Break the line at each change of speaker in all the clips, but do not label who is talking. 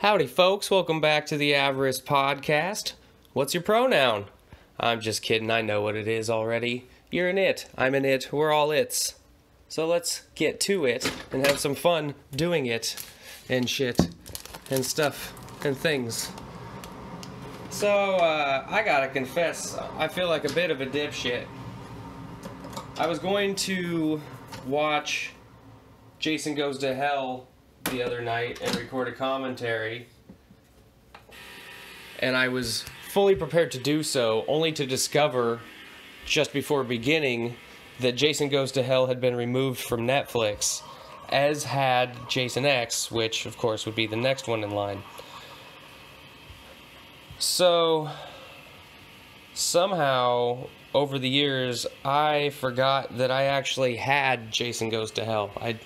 Howdy, folks. Welcome back to the Avarice Podcast. What's your pronoun? I'm just kidding. I know what it is already. You're an it. I'm an it. We're all its. So let's get to it and have some fun doing it and shit and stuff and things. So, uh, I gotta confess, I feel like a bit of a dipshit. I was going to watch Jason Goes to Hell the other night and record a commentary. And I was fully prepared to do so, only to discover just before beginning that Jason Goes to Hell had been removed from Netflix, as had Jason X, which of course would be the next one in line. So, somehow, over the years, I forgot that I actually had Jason Goes to Hell. I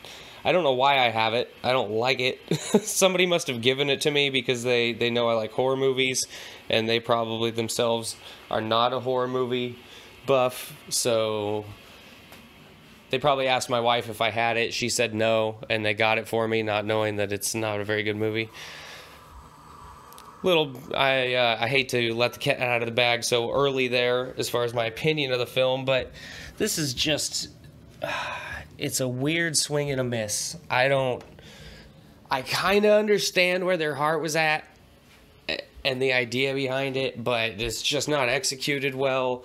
I don't know why I have it. I don't like it. Somebody must have given it to me because they, they know I like horror movies, and they probably themselves are not a horror movie buff. So they probably asked my wife if I had it. She said no, and they got it for me, not knowing that it's not a very good movie. Little, I uh, I hate to let the cat out of the bag so early there, as far as my opinion of the film, but this is just. Uh, it's a weird swing and a miss. I don't. I kind of understand where their heart was at and the idea behind it, but it's just not executed well.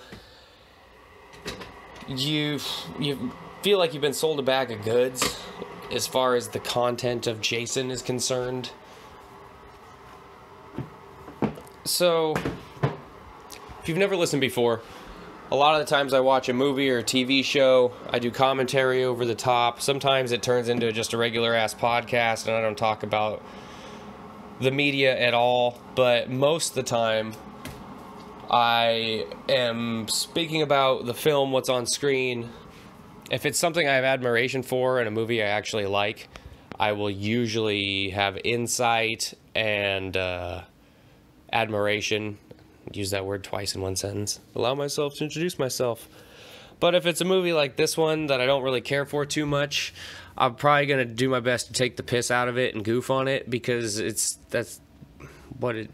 You you feel like you've been sold a bag of goods as far as the content of Jason is concerned. So, if you've never listened before, a lot of the times I watch a movie or a TV show, I do commentary over the top. Sometimes it turns into just a regular ass podcast and I don't talk about the media at all. But most of the time, I am speaking about the film, what's on screen. If it's something I have admiration for and a movie I actually like, I will usually have insight and uh, admiration use that word twice in one sentence. Allow myself to introduce myself. But if it's a movie like this one that I don't really care for too much, I'm probably gonna do my best to take the piss out of it and goof on it because it's that's what it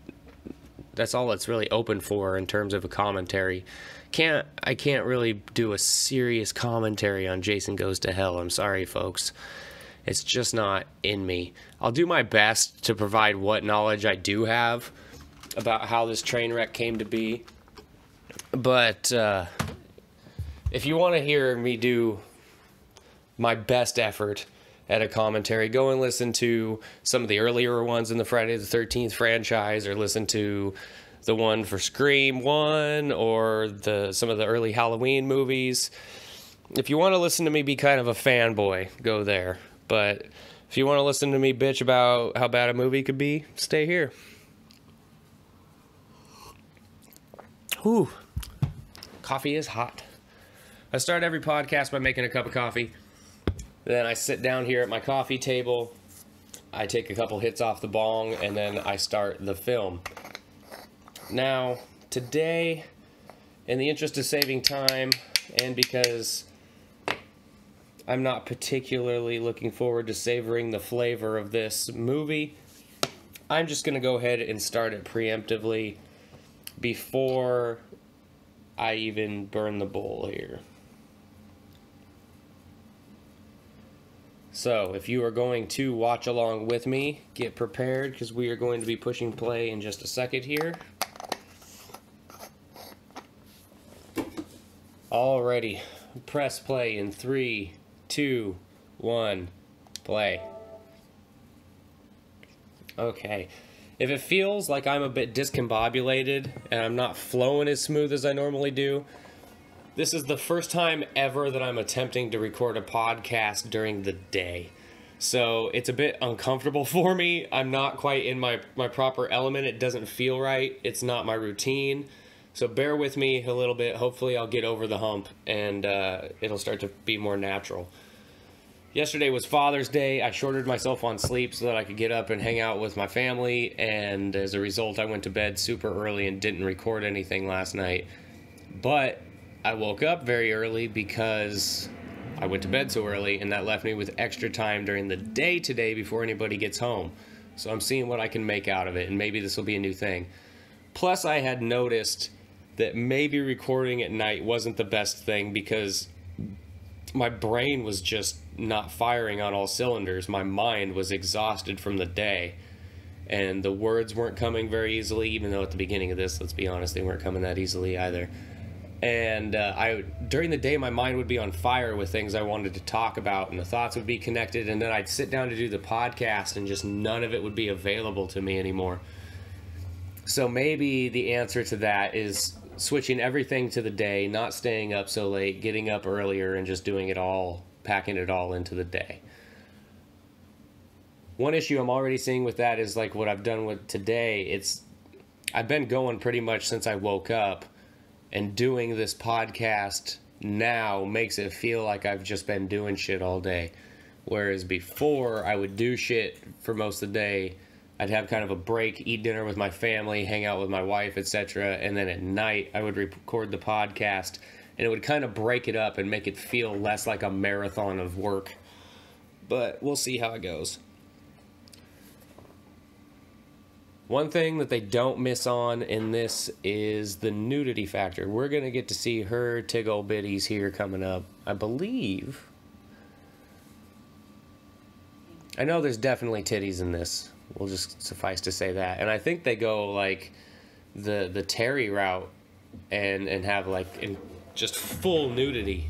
that's all it's really open for in terms of a commentary. Can't I can't really do a serious commentary on Jason Goes to Hell. I'm sorry, folks. It's just not in me. I'll do my best to provide what knowledge I do have about how this train wreck came to be. But uh, if you want to hear me do my best effort at a commentary, go and listen to some of the earlier ones in the Friday the 13th franchise or listen to the one for Scream 1 or the some of the early Halloween movies. If you want to listen to me be kind of a fanboy, go there. But if you want to listen to me bitch about how bad a movie could be, stay here. Whew. Coffee is hot. I start every podcast by making a cup of coffee. Then I sit down here at my coffee table. I take a couple hits off the bong and then I start the film. Now, today, in the interest of saving time and because I'm not particularly looking forward to savoring the flavor of this movie, I'm just going to go ahead and start it preemptively before I even burn the bowl here. So, if you are going to watch along with me, get prepared because we are going to be pushing play in just a second here. Alrighty, press play in three, two, one, play. Okay, if it feels like I'm a bit discombobulated and I'm not flowing as smooth as I normally do, this is the first time ever that I'm attempting to record a podcast during the day. So it's a bit uncomfortable for me. I'm not quite in my, my proper element. It doesn't feel right. It's not my routine. So bear with me a little bit. Hopefully, I'll get over the hump and uh, it'll start to be more natural. Yesterday was Father's Day. I shorted myself on sleep so that I could get up and hang out with my family, and as a result, I went to bed super early and didn't record anything last night. But I woke up very early because I went to bed so early, and that left me with extra time during the day today before anybody gets home. So I'm seeing what I can make out of it, and maybe this will be a new thing. Plus, I had noticed that maybe recording at night wasn't the best thing because my brain was just not firing on all cylinders. My mind was exhausted from the day, and the words weren't coming very easily, even though at the beginning of this, let's be honest, they weren't coming that easily either and uh, I during the day my mind would be on fire with things I wanted to talk about, and the thoughts would be connected, and then I'd sit down to do the podcast, and just none of it would be available to me anymore. So maybe the answer to that is switching everything to the day, not staying up so late, getting up earlier, and just doing it all, packing it all into the day. One issue I'm already seeing with that is like what I've done with today. It's I've been going pretty much since I woke up and doing this podcast now makes it feel like I've just been doing shit all day. Whereas before, I would do shit for most of the day. I'd have kind of a break, eat dinner with my family, hang out with my wife, etc. And then at night, I would record the podcast, and it would kind of break it up and make it feel less like a marathon of work. But we'll see how it goes. One thing that they don't miss on in this is the nudity factor. We're going to get to see her tiggle bitties here coming up. I believe. I know there's definitely titties in this. We'll just suffice to say that. And I think they go like the the Terry route and and have like in just full nudity.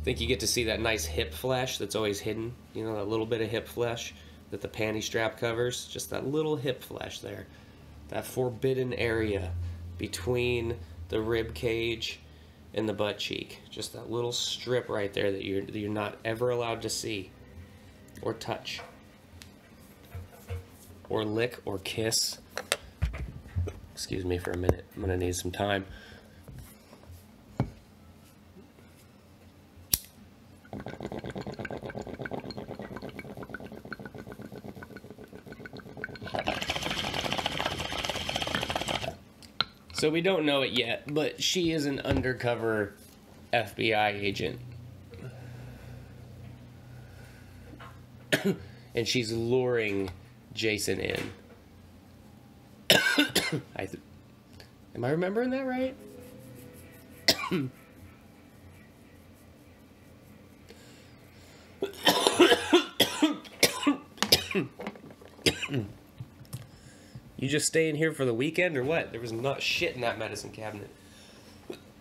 I think you get to see that nice hip flesh that's always hidden. You know, that little bit of hip flesh that the panty strap covers, just that little hip flesh there. That forbidden area between the rib cage and the butt cheek. Just that little strip right there that you're, that you're not ever allowed to see or touch or lick or kiss. Excuse me for a minute. I'm to need some time. So we don't know it yet, but she is an undercover FBI agent. and she's luring Jason in. I Am I remembering that right? You just staying here for the weekend or what? There was not shit in that medicine cabinet.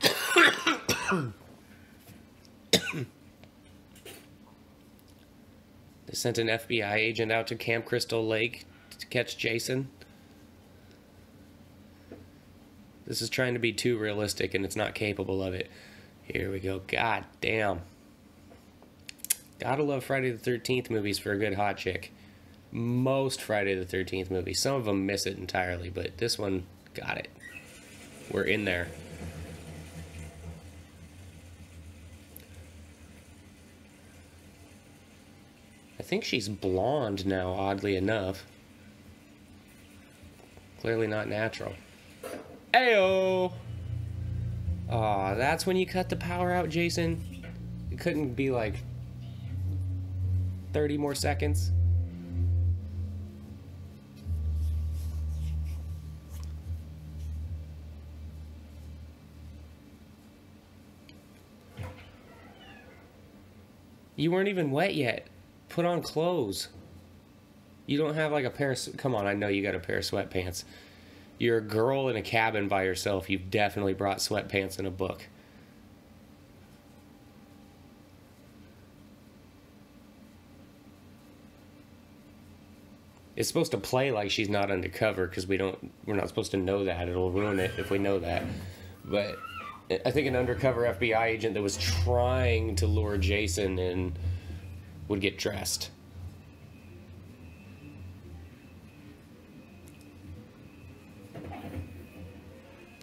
they sent an FBI agent out to Camp Crystal Lake to catch Jason. This is trying to be too realistic and it's not capable of it. Here we go. God damn. Gotta love Friday the 13th movies for a good hot chick most Friday the 13th movies. Some of them miss it entirely, but this one got it. We're in there. Think she's blonde now, oddly enough. Clearly not natural. Ayo! Aw, that's when you cut the power out, Jason? It couldn't be like 30 more seconds? You weren't even wet yet. Put on clothes. You don't have like a pair of. Come on, I know you got a pair of sweatpants. You're a girl in a cabin by yourself. You've definitely brought sweatpants in a book. It's supposed to play like she's not undercover because we don't. We're not supposed to know that. It'll ruin it if we know that. But I think an undercover FBI agent that was trying to lure Jason in would get dressed.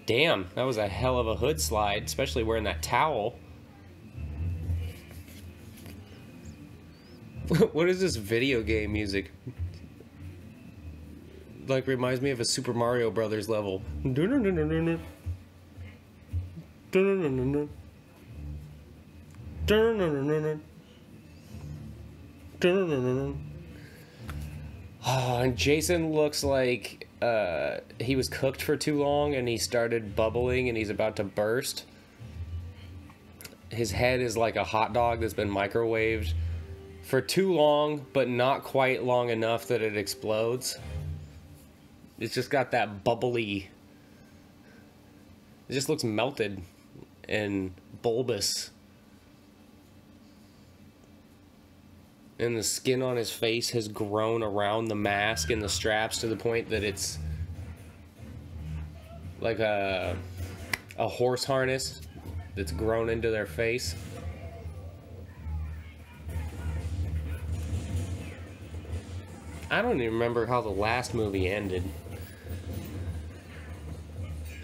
Damn, that was a hell of a hood slide, especially wearing that towel. what is this video game music? Like reminds me of a Super Mario Brothers level. Oh, and Jason looks like uh, he was cooked for too long and he started bubbling and he's about to burst. His head is like a hot dog that's been microwaved for too long, but not quite long enough that it explodes. It's just got that bubbly. It just looks melted and bulbous. And the skin on his face has grown around the mask and the straps to the point that it's like a a horse harness that's grown into their face. I don't even remember how the last movie ended.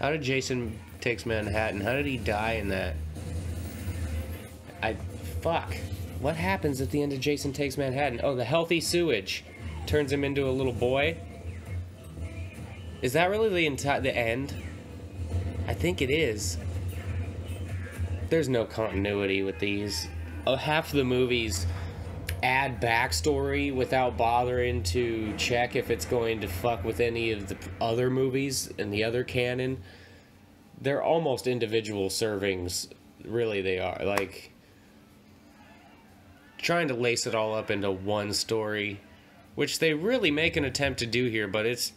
How did Jason Takes Manhattan? How did he die in that? I fuck. What happens at the end of Jason Takes Manhattan? Oh, the healthy sewage turns him into a little boy. Is that really the entire the end? I think it is. There's no continuity with these. Oh, half the movies add backstory without bothering to check if it's going to fuck with any of the other movies in the other canon. They're almost individual servings, really, they are. Like, trying to lace it all up into one story, which they really make an attempt to do here, but it's.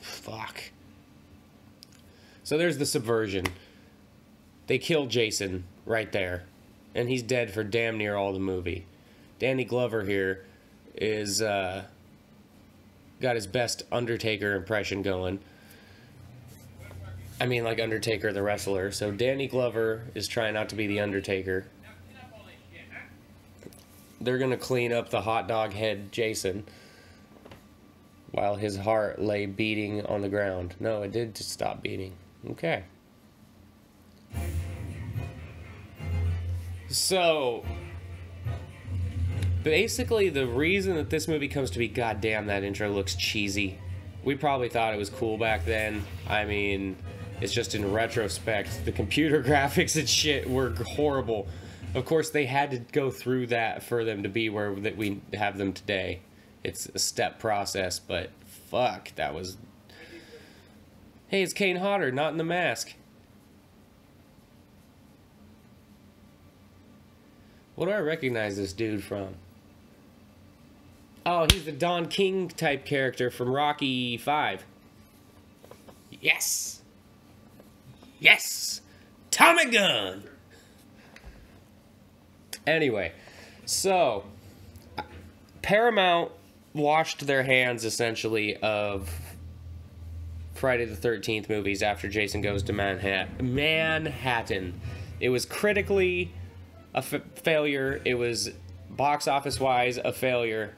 fuck. So there's the subversion. They kill Jason right there, and he's dead for damn near all the movie. Danny Glover here is uh, got his best Undertaker impression going. I mean, like Undertaker the wrestler. So Danny Glover is trying not to be the Undertaker. They're gonna clean up the hot dog head Jason while his heart lay beating on the ground. No, it did just stop beating. Okay. So, basically, the reason that this movie comes to be, goddamn, that intro looks cheesy. We probably thought it was cool back then. I mean, it's just in retrospect, the computer graphics and shit were horrible. Of course, they had to go through that for them to be where that we have them today. It's a step process, but fuck, that was. Hey, it's Kane Hodder, not in the mask. What do I recognize this dude from? Oh, he's the Don King type character from Rocky 5. Yes! Yes! Tommy gun! Anyway, so Paramount washed their hands essentially of Friday the 13th movies after Jason Goes to Manhattan. Manhattan. It was critically a f- failure. It was box office wise a failure.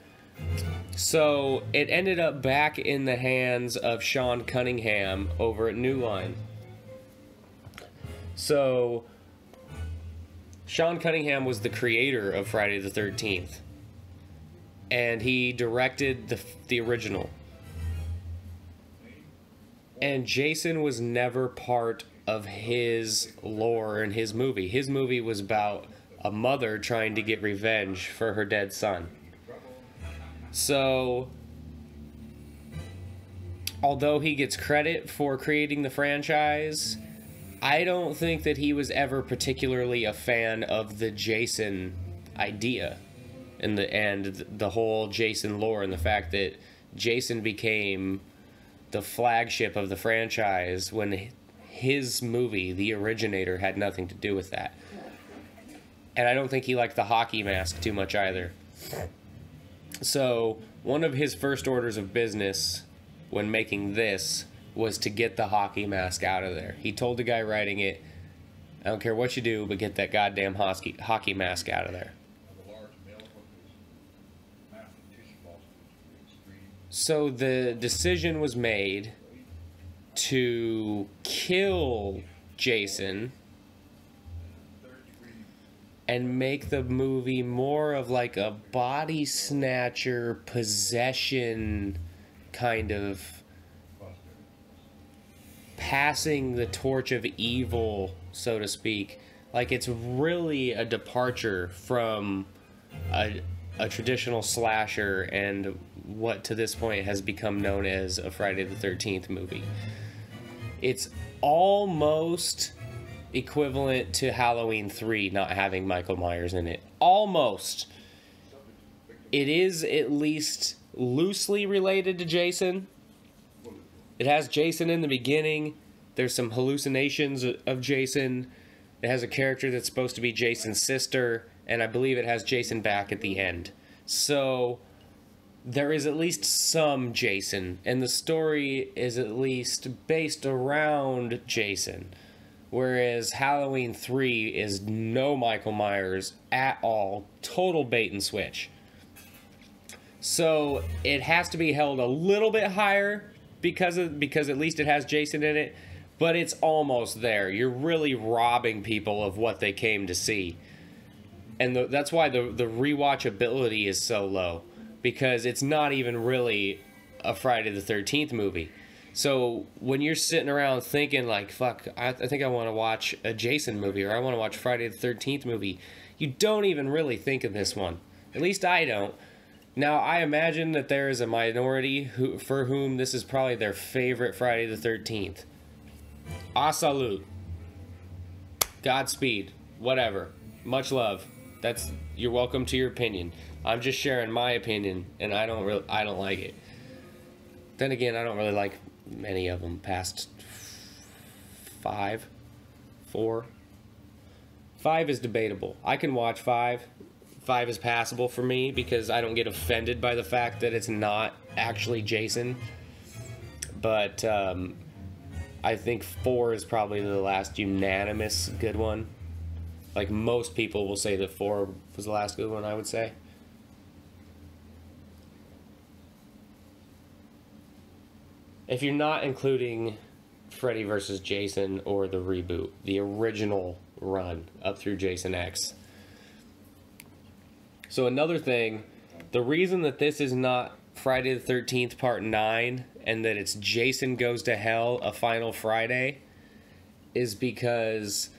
So it ended up back in the hands of Sean Cunningham over at New Line. So Sean Cunningham was the creator of Friday the 13th. And he directed the the original. And Jason was never part of his lore in his movie. His movie was about a mother trying to get revenge for her dead son. So, although he gets credit for creating the franchise, I don't think that he was ever particularly a fan of the Jason idea and the and the whole Jason lore and the fact that Jason became the flagship of the franchise when his movie, The Originator, had nothing to do with that. And I don't think he liked the hockey mask too much either. So, one of his first orders of business when making this was to get the hockey mask out of there. He told the guy writing it, I don't care what you do, but get that goddamn hockey, hockey mask out of there. So the decision was made to kill Jason and make the movie more of like a body snatcher possession kind of passing the torch of evil so to speak like it's really a departure from a, a traditional slasher and what to this point has become known as a Friday the 13th movie. It's almost equivalent to Halloween 3 not having Michael Myers in it. Almost. It is at least loosely related to Jason. It has Jason in the beginning. There's some hallucinations of Jason. It has a character that's supposed to be Jason's sister, and I believe it has Jason back at the end. So there is at least some Jason, and the story is at least based around Jason. Whereas Halloween 3 is no Michael Myers at all, total bait and switch. So it has to be held a little bit higher because of because at least it has Jason in it, but it's almost there. You're really robbing people of what they came to see. And the, that's why the the rewatchability is so low because it's not even really a Friday the 13th movie. So when you're sitting around thinking like, "Fuck, I, I think I want to watch a Jason movie or I want to watch Friday the 13th movie," you don't even really think of this one. At least I don't. Now I imagine that there is a minority who, for whom this is probably their favorite Friday the 13th. A ah, salute. Godspeed. Whatever. Much love. That's you're welcome to your opinion. I'm just sharing my opinion, and I don't really I don't like it. Then again, I don't really like many of them past five, four. Five is debatable. I can watch five. Five is passable for me because I don't get offended by the fact that it's not actually Jason. But um, I think four is probably the last unanimous good one. Like most people will say that four was the last good one, I would say. if you're not including Freddy versus Jason or the reboot, the original run up through Jason X. So another thing, the reason that this is not Friday the 13th part 9 and that it's Jason goes to hell a final Friday is because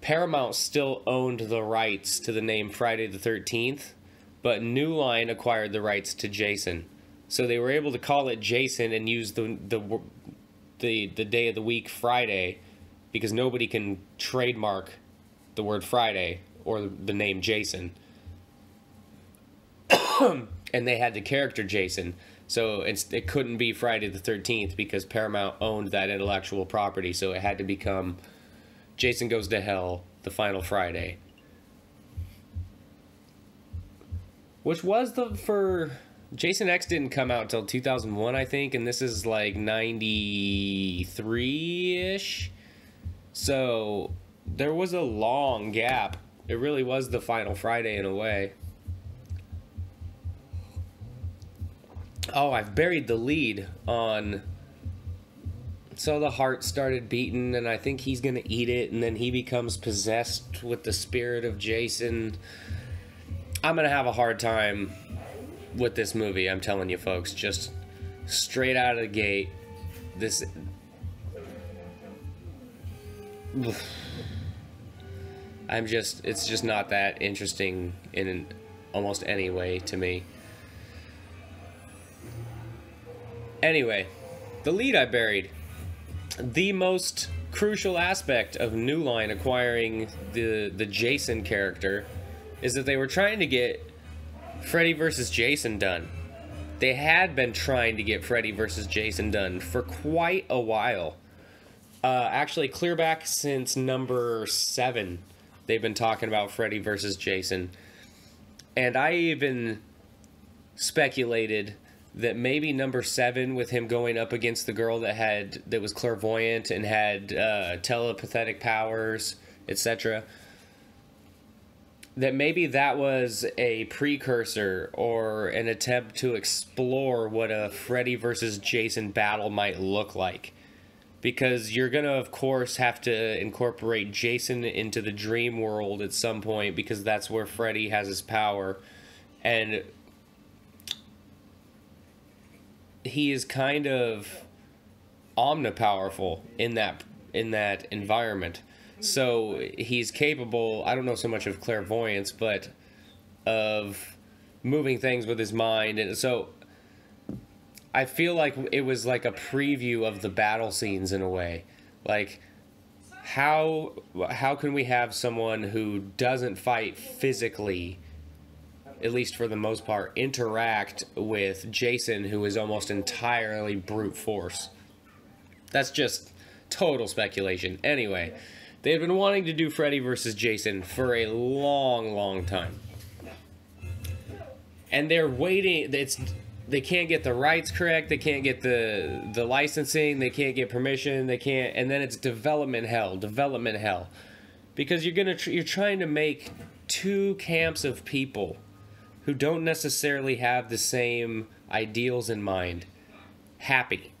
Paramount still owned the rights to the name Friday the 13th, but New Line acquired the rights to Jason. So they were able to call it Jason and use the the the the day of the week Friday because nobody can trademark the word Friday or the name Jason. and they had the character Jason. So it couldn't be Friday the 13th because Paramount owned that intellectual property. So it had to become Jason Goes to Hell, the final Friday. Which was the, for Jason X didn't come out until 2001, I think, and this is like 93 ish. So there was a long gap. It really was the final Friday in a way. Oh, I've buried the lead on. So the heart started beating, and I think he's gonna eat it, and then he becomes possessed with the spirit of Jason. I'm gonna have a hard time with this movie, I'm telling you folks, just straight out of the gate, this I'm just it's just not that interesting in almost any way to me. Anyway, the lead I buried. The most crucial aspect of New Line acquiring the the Jason character is that they were trying to get Freddy versus Jason done. They had been trying to get Freddy versus Jason done for quite a while. Uh, actually, clear back since number seven, they've been talking about Freddy versus Jason. And I even speculated that maybe number seven, with him going up against the girl that had that was clairvoyant and had uh, telepathic powers, etc that maybe that was a precursor or an attempt to explore what a Freddy versus Jason battle might look like. Because you're going to, of course, have to incorporate Jason into the dream world at some point because that's where Freddy has his power. And he is kind of omnipowerful in that in that environment. So he's capable, I don't know so much of clairvoyance, but of moving things with his mind, and so I feel like it was like a preview of the battle scenes in a way, like how how can we have someone who doesn't fight physically at least for the most part interact with Jason who is almost entirely brute force. That's just total speculation. Anyway they've been wanting to do Freddy versus Jason for a long long time. And they're waiting it's they can't get the rights correct they can't get the the licensing they can't get permission they can't and then it's development hell development hell. Because you're gonna tr- you're trying to make two camps of people who don't necessarily have the same ideals in mind happy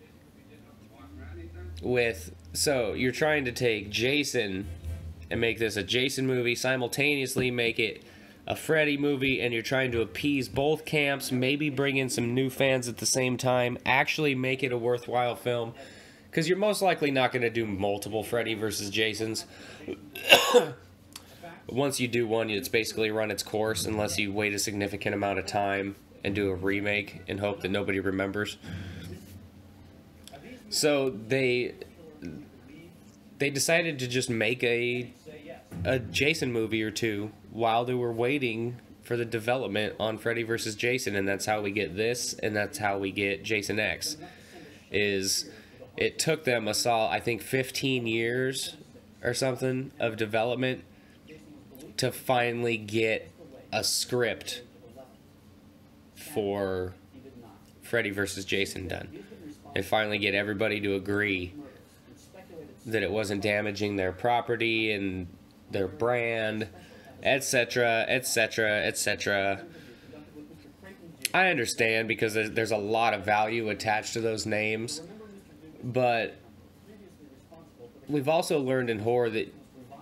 with so you're trying to take Jason and make this a Jason movie simultaneously make it a Freddy movie and you're trying to appease both camps, maybe bring in some new fans at the same time, actually make it a worthwhile film. Because you're most likely not going to do multiple Freddy versus Jasons. Once you do one, it's basically run its course unless you wait a significant amount of time and do a remake and hope that nobody remembers. So they they decided to just make a a Jason movie or two while they were waiting for the development on Freddy versus Jason, and that's how we get this, and that's how we get Jason X. Is it took them a solid, I think, 15 years or something of development to finally get a script for Freddy versus Jason done, and finally get everybody to agree that it wasn't damaging their property and their brand etc., etc., etc. I understand because there's, there's a lot of value attached to those names, but we've also learned in horror that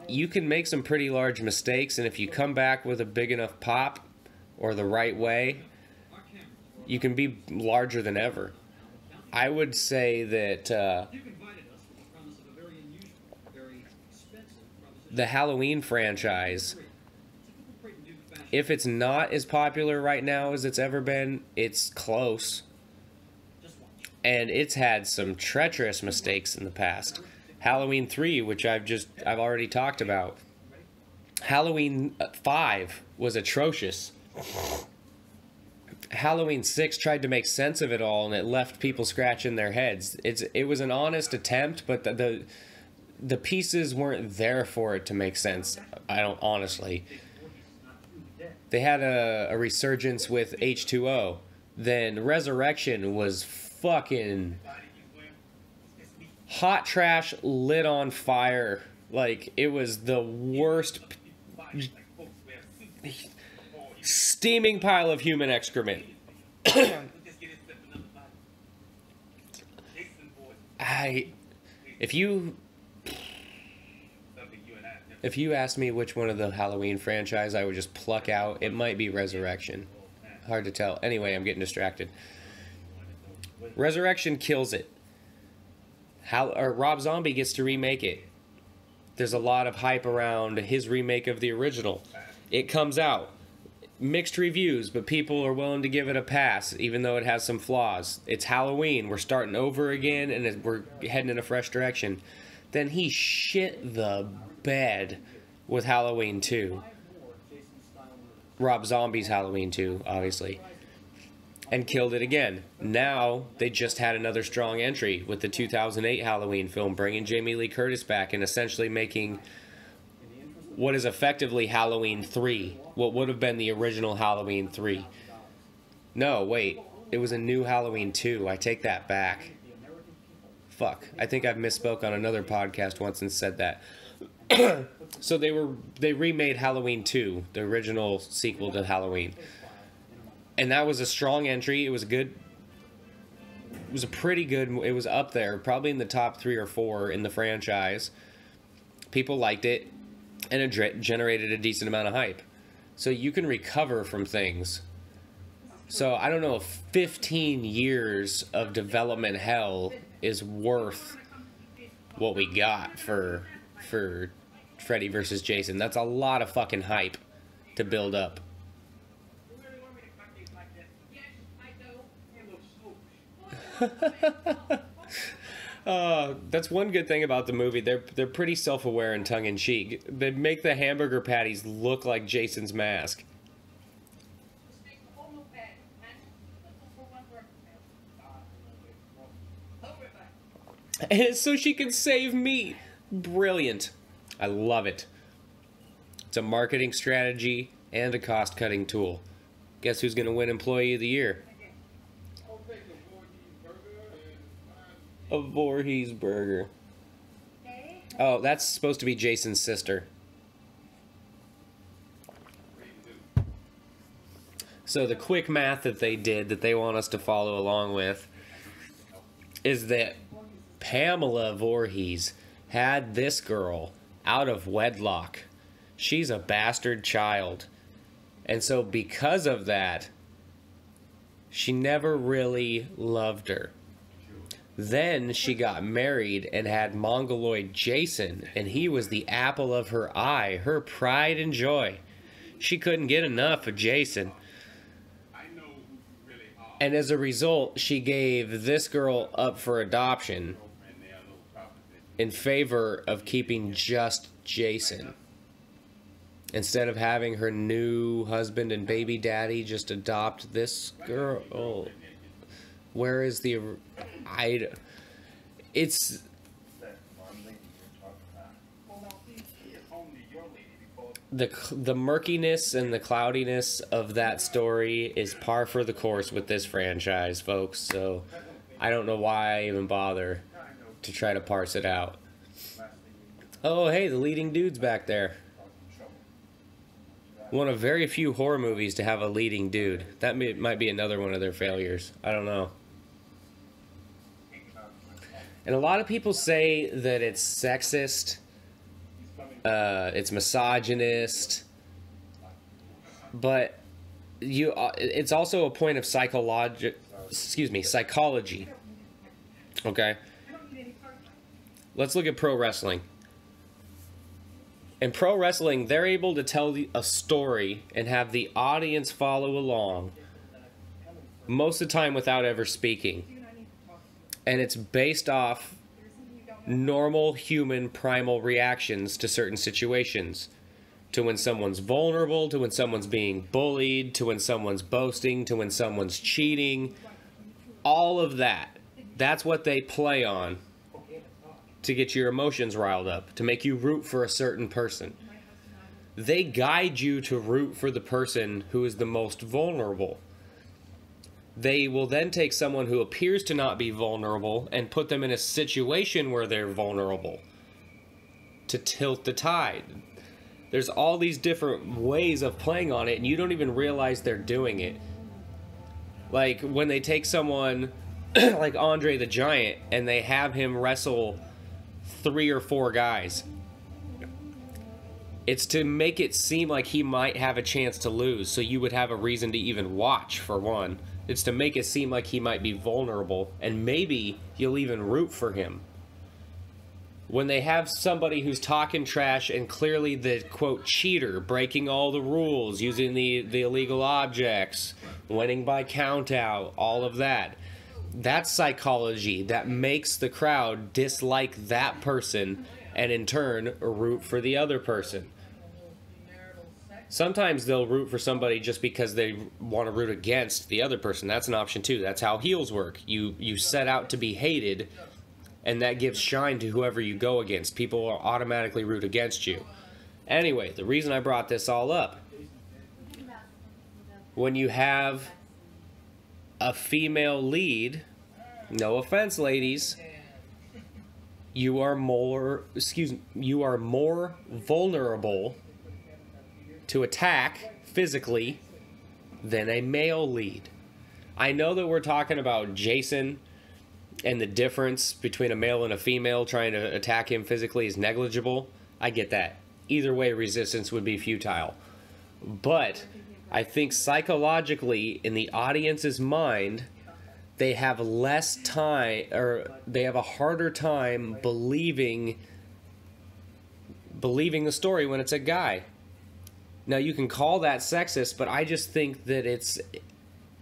you can make some pretty large mistakes, and if you come back with a big enough pop or the right way, you can be larger than ever. I would say that uh, the Halloween franchise if it's not as popular right now as it's ever been, it's close. And it's had some treacherous mistakes in the past. Halloween 3, which I've just I've already talked about. Halloween uh, 5 was atrocious. Halloween 6 tried to make sense of it all and it left people scratching their heads. It's it was an honest attempt, but the the, the pieces weren't there for it to make sense. I don't honestly they had a, a resurgence with H2O. Then Resurrection was fucking hot trash lit on fire. Like it was the worst steaming pile of human excrement. I if you if you asked me which one of the Halloween franchise I would just pluck out, it might be Resurrection. Hard to tell. Anyway, I'm getting distracted. Resurrection kills it. How or Rob Zombie gets to remake it. There's a lot of hype around his remake of the original. It comes out mixed reviews, but people are willing to give it a pass, even though it has some flaws. It's Halloween. We're starting over again, and we're heading in a fresh direction. Then he shit the bed with Halloween 2. Rob Zombie's Halloween 2, obviously. And killed it again. Now, they just had another strong entry with the 2008 Halloween film, bringing Jamie Lee Curtis back and essentially making what is effectively Halloween 3, what would have been the original Halloween 3. No, wait. It was a new Halloween 2. I take that back. Fuck. I think I've misspoke on another podcast once and said that. so they were they remade Halloween 2, the original sequel to Halloween. And that was a strong entry. It was a good it was a pretty good it was up there, probably in the top 3 or 4 in the franchise. People liked it and it generated a decent amount of hype. So you can recover from things. So I don't know if 15 years of development hell is worth what we got for for Freddy versus Jason. That's a lot of fucking hype to build up. Uh, that's one good thing about the movie. They're they're pretty self aware and tongue in cheek. They make the hamburger patties look like Jason's mask. And so she can save me. Brilliant. I love it. It's a marketing strategy and a cost cutting tool. Guess who's going to win Employee of the Year? A Voorhees burger. Oh, that's supposed to be Jason's sister. So the quick math that they did that they want us to follow along with is that Pamela Voorhees had this girl out of wedlock. She's a bastard child. And so because of that, she never really loved her. Then she got married and had Mongoloid Jason, and he was the apple of her eye, her pride and joy. She couldn't get enough of Jason. And as a result, she gave this girl up for adoption in favor of keeping just Jason. Instead of having her new husband and baby daddy just adopt this girl. Where is the I it's the the murkiness and the cloudiness of that story is par for the course with this franchise, folks. So I don't know why I even bother to try to parse it out. Oh, hey, the leading dude's back there. One of very few horror movies to have a leading dude. That may, might be another one of their failures. I don't know. And a lot of people say that it's sexist, uh, it's misogynist, but you, uh, it's also a point of psychology. Excuse me, psychology. Okay. Let's look at pro wrestling. In pro wrestling, they're able to tell a story and have the audience follow along most of the time without ever speaking and it's based off normal human primal reactions to certain situations. To when someone's vulnerable, to when someone's being bullied, to when someone's boasting, to when someone's cheating. All of that. That's what they play on to get your emotions riled up, to make you root for a certain person. They guide you to root for the person who is the most vulnerable they will then take someone who appears to not be vulnerable and put them in a situation where they're vulnerable to tilt the tide. There's all these different ways of playing on it, and you don't even realize they're doing it. Like when they take someone like Andre the Giant and they have him wrestle three or four guys. It's to make it seem like he might have a chance to lose, so you would have a reason to even watch, for one. It's to make it seem like he might be vulnerable, and maybe you'll even root for him. When they have somebody who's talking trash and clearly the quote cheater, breaking all the rules, using the, the illegal objects, winning by count out, all of that. That's psychology that makes the crowd dislike that person and in turn root for the other person. Sometimes they'll root for somebody just because they want to root against the other person. That's an option too. That's how heels work. You you set out to be hated, and that gives shine to whoever you go against. People will automatically root against you. Anyway, the reason I brought this all up when you have a female lead, no offense, ladies, you are more excuse me, you are more vulnerable to attack physically than a male lead. I know that we're talking about Jason and the difference between a male and a female trying to attack him physically is negligible. I get that. Either way, resistance would be futile. But I think psychologically, in the audience's mind, they have less time or they have a harder time believing believing the story when it's a guy now, you can call that sexist, but I just think that it's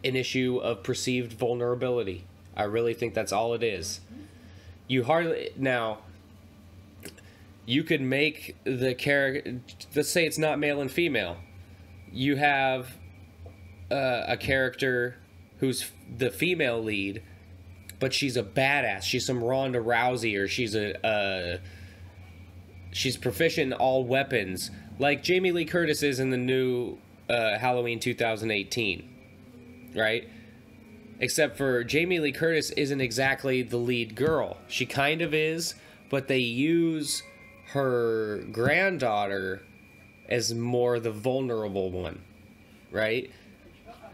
an issue of perceived vulnerability. I really think that's all it is. You hardly now. You could make the character. Let's say it's not male and female. You have uh, a character who's the female lead, but she's a badass. She's some Ronda Rousey, or she's a. Uh, she's proficient in all weapons, like Jamie Lee Curtis is in the new uh, Halloween 2018, right? Except for Jamie Lee Curtis isn't exactly the lead girl. She kind of is, but they use her granddaughter as more the vulnerable one, right?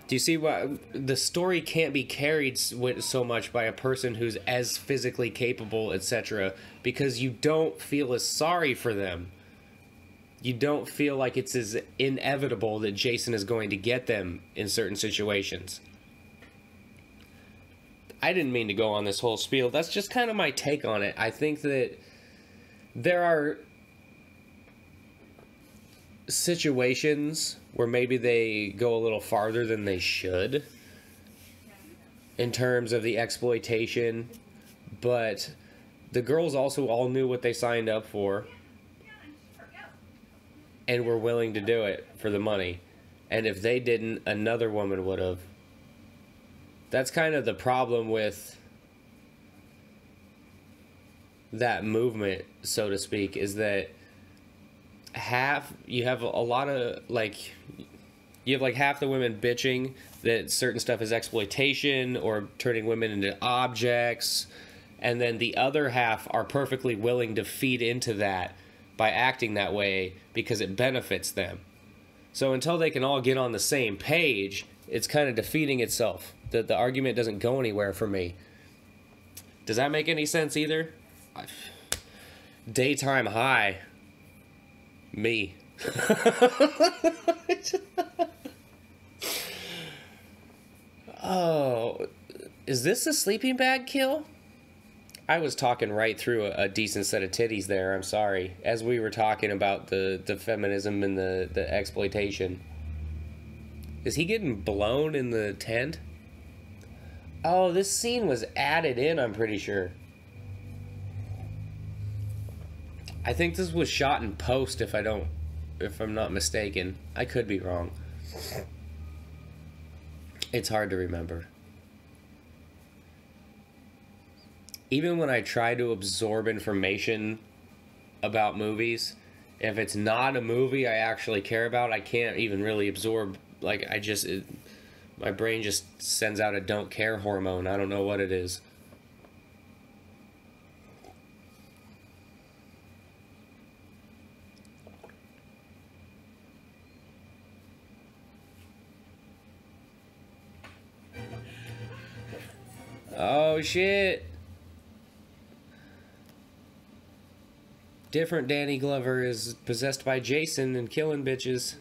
Do you see why the story can't be carried so much by a person who's as physically capable, etc., because you don't feel as sorry for them. You don't feel like it's as inevitable that Jason is going to get them in certain situations. I didn't mean to go on this whole spiel. That's just kind of my take on it. I think that there are situations where maybe they go a little farther than they should in terms of the exploitation, but the girls also all knew what they signed up for and were willing to do it for the money. And if they didn't, another woman would have. That's kind of the problem with that movement, so to speak, is that half you have a lot of like you have like half the women bitching that certain stuff is exploitation or turning women into objects and then the other half are perfectly willing to feed into that by acting that way because it benefits them. So until they can all get on the same page it's kind of defeating itself. The, the argument doesn't go anywhere for me. Does that make any sense either? Daytime high. Me. oh, is this a sleeping bag kill? I was talking right through a, a, decent set of titties there. I'm sorry. As we were talking about the, the feminism and the, the exploitation. Is he getting blown in the tent? Oh, this scene was added in, I'm pretty sure. I think this was shot in post if I don't if I'm not mistaken. I could be wrong. It's hard to remember. Even when I try to absorb information about movies, if it's not a movie I actually care about, I can't even really absorb like I just it, my brain just sends out a don't care hormone. I don't know what it is. Oh shit. Different Danny Glover is possessed by Jason and killing bitches.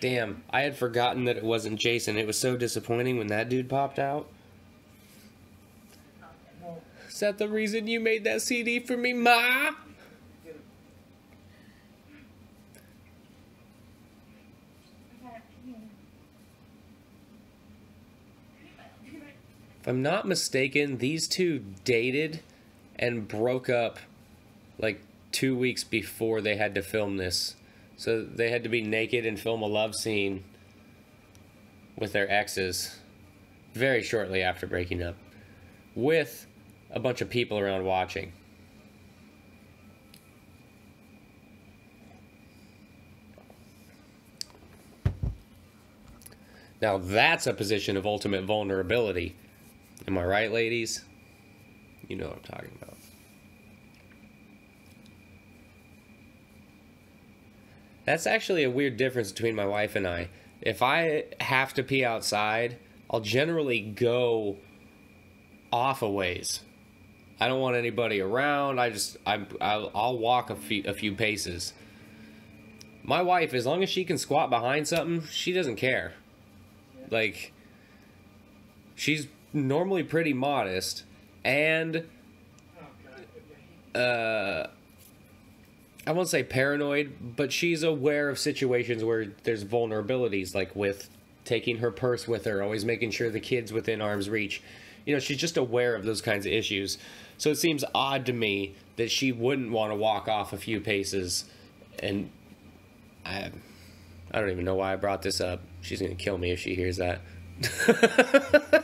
Damn, I had forgotten that it wasn't Jason. It was so disappointing when that dude popped out. Is that the reason you made that CD for me, Ma? if I'm not mistaken, these two dated and broke up like two weeks before they had to film this. So they had to be naked and film a love scene with their exes very shortly after breaking up with a bunch of people around watching. Now that's a position of ultimate vulnerability Am I right, ladies? You know what I'm talking about. That's actually a weird difference between my wife and I. If I have to pee outside, I'll generally go off a ways. I don't want anybody around. I just I'm I'll, I'll walk a few a few paces. My wife, as long as she can squat behind something, she doesn't care. Like she's normally pretty modest and uh I won't say paranoid, but she's aware of situations where there's vulnerabilities like with taking her purse with her, always making sure the kid's within arm's reach. You know, she's just aware of those kinds of issues. So it seems odd to me that she wouldn't want to walk off a few paces. And I, I don't even know why I brought this up. She's going to kill me if she hears that.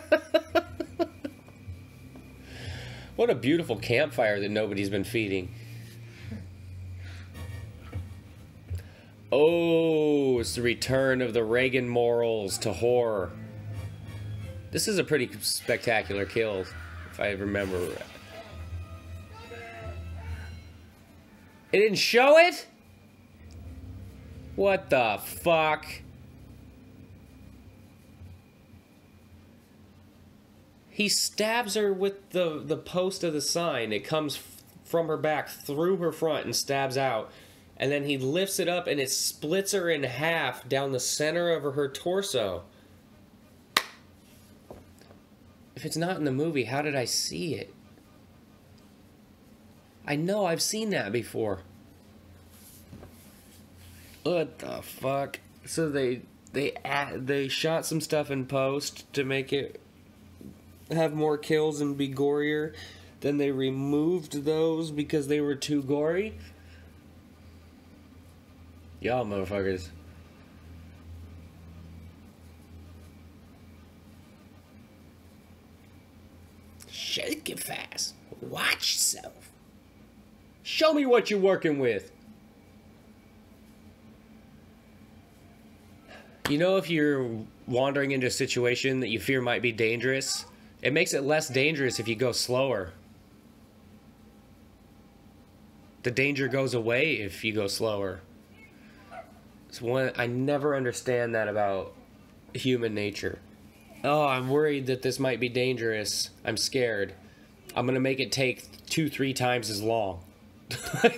what a beautiful campfire that nobody's been feeding. Oh, it's the return of the Reagan morals to horror. This is a pretty spectacular kill, if I remember. It didn't show it? What the fuck? He stabs her with the, the post of the sign. It comes from her back through her front and stabs out and then he lifts it up and it splits her in half down the center of her torso. If it's not in the movie, how did I see it? I know I've seen that before. What the fuck? So they they add, they shot some stuff in post to make it have more kills and be gorier. Then they removed those because they were too gory. Y'all motherfuckers. Shake it fast. Watch yourself. Show me what you're working with. You know, if you're wandering into a situation that you fear might be dangerous, it makes it less dangerous if you go slower. The danger goes away if you go slower. It's one I never understand that about human nature. Oh, I'm worried that this might be dangerous. I'm scared. I'm gonna make it take two, three times as long.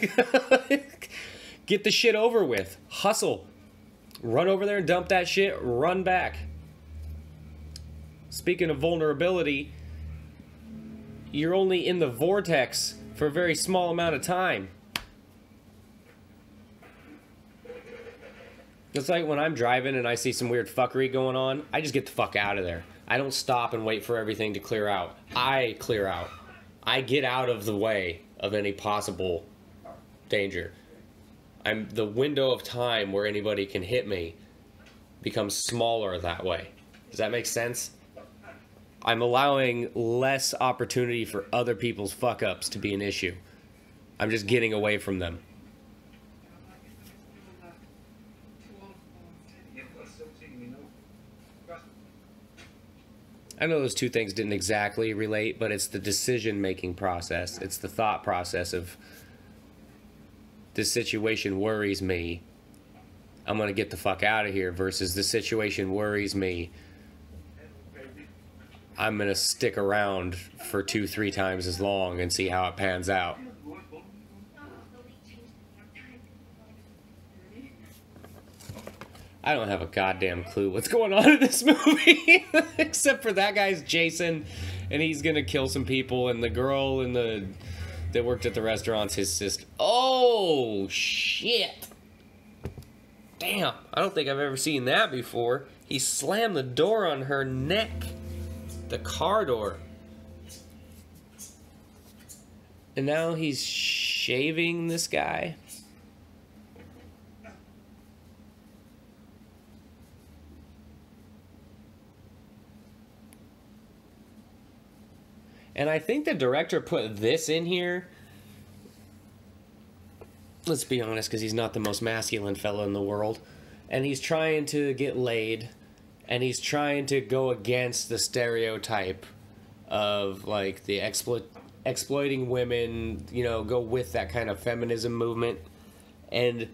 Get the shit over with. Hustle. Run over there and dump that shit. Run back. Speaking of vulnerability, you're only in the vortex for a very small amount of time. It's like when I'm driving and I see some weird fuckery going on, I just get the fuck out of there. I don't stop and wait for everything to clear out. I clear out. I get out of the way of any possible danger. I'm the window of time where anybody can hit me becomes smaller that way. Does that make sense? I'm allowing less opportunity for other people's fuck ups to be an issue. I'm just getting away from them. I know those two things didn't exactly relate, but it's the decision making process. It's the thought process of this situation worries me. I'm going to get the fuck out of here versus the situation worries me. I'm going to stick around for two, three times as long and see how it pans out. I don't have a goddamn clue what's going on in this movie, except for that guy's Jason, and he's gonna kill some people, and the girl and the that worked at the restaurant's his sister. Oh shit! Damn, I don't think I've ever seen that before. He slammed the door on her neck, the car door, and now he's shaving this guy. And I think the director put this in here. Let's be honest, because he's not the most masculine fellow in the world. And he's trying to get laid. And he's trying to go against the stereotype of like the exploit exploiting women, you know, go with that kind of feminism movement and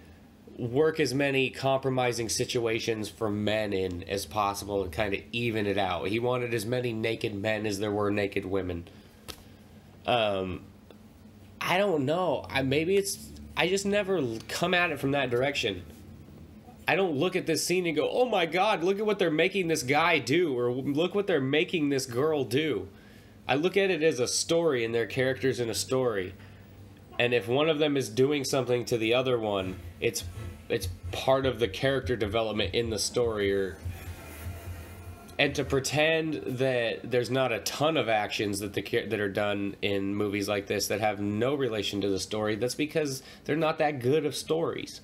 work as many compromising situations for men in as possible to kind of even it out. He wanted as many naked men as there were naked women. Um, I don't know. I maybe it's I just never come at it from that direction. I don't look at this scene and go, "Oh my god, look at what they're making this guy do," or "Look what they're making this girl do." I look at it as a story and their characters in a story. And if one of them is doing something to the other one, it's it's part of the character development in the story or and to pretend that there's not a ton of actions that the that are done in movies like this that have no relation to the story that's because they're not that good of stories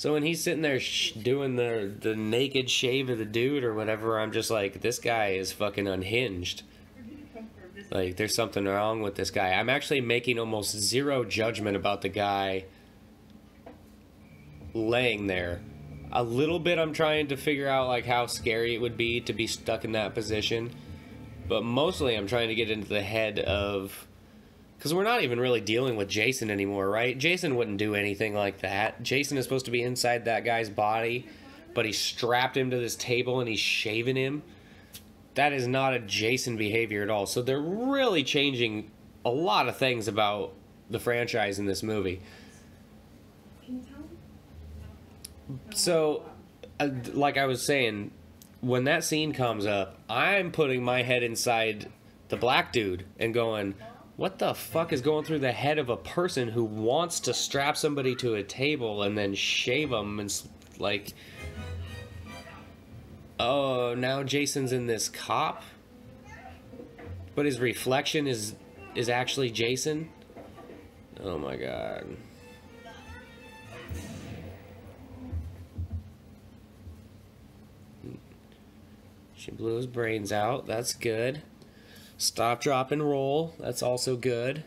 So when he's sitting there doing the the naked shave of the dude or whatever, I'm just like, this guy is fucking unhinged. Like there's something wrong with this guy. I'm actually making almost zero judgment about the guy laying there. A little bit I'm trying to figure out like how scary it would be to be stuck in that position. But mostly I'm trying to get into the head of because we're not even really dealing with Jason anymore, right? Jason wouldn't do anything like that. Jason is supposed to be inside that guy's body, but he strapped him to this table and he's shaving him. That is not a Jason behavior at all. So they're really changing a lot of things about the franchise in this movie. So, uh, like I was saying, when that scene comes up, I'm putting my head inside the black dude and going, what the fuck is going through the head of a person who wants to strap somebody to a table and then shave them and like oh now jason's in this cop? But his reflection is is actually jason? Oh my god. She blew his brains out. That's good Stop, drop, and roll. That's also good.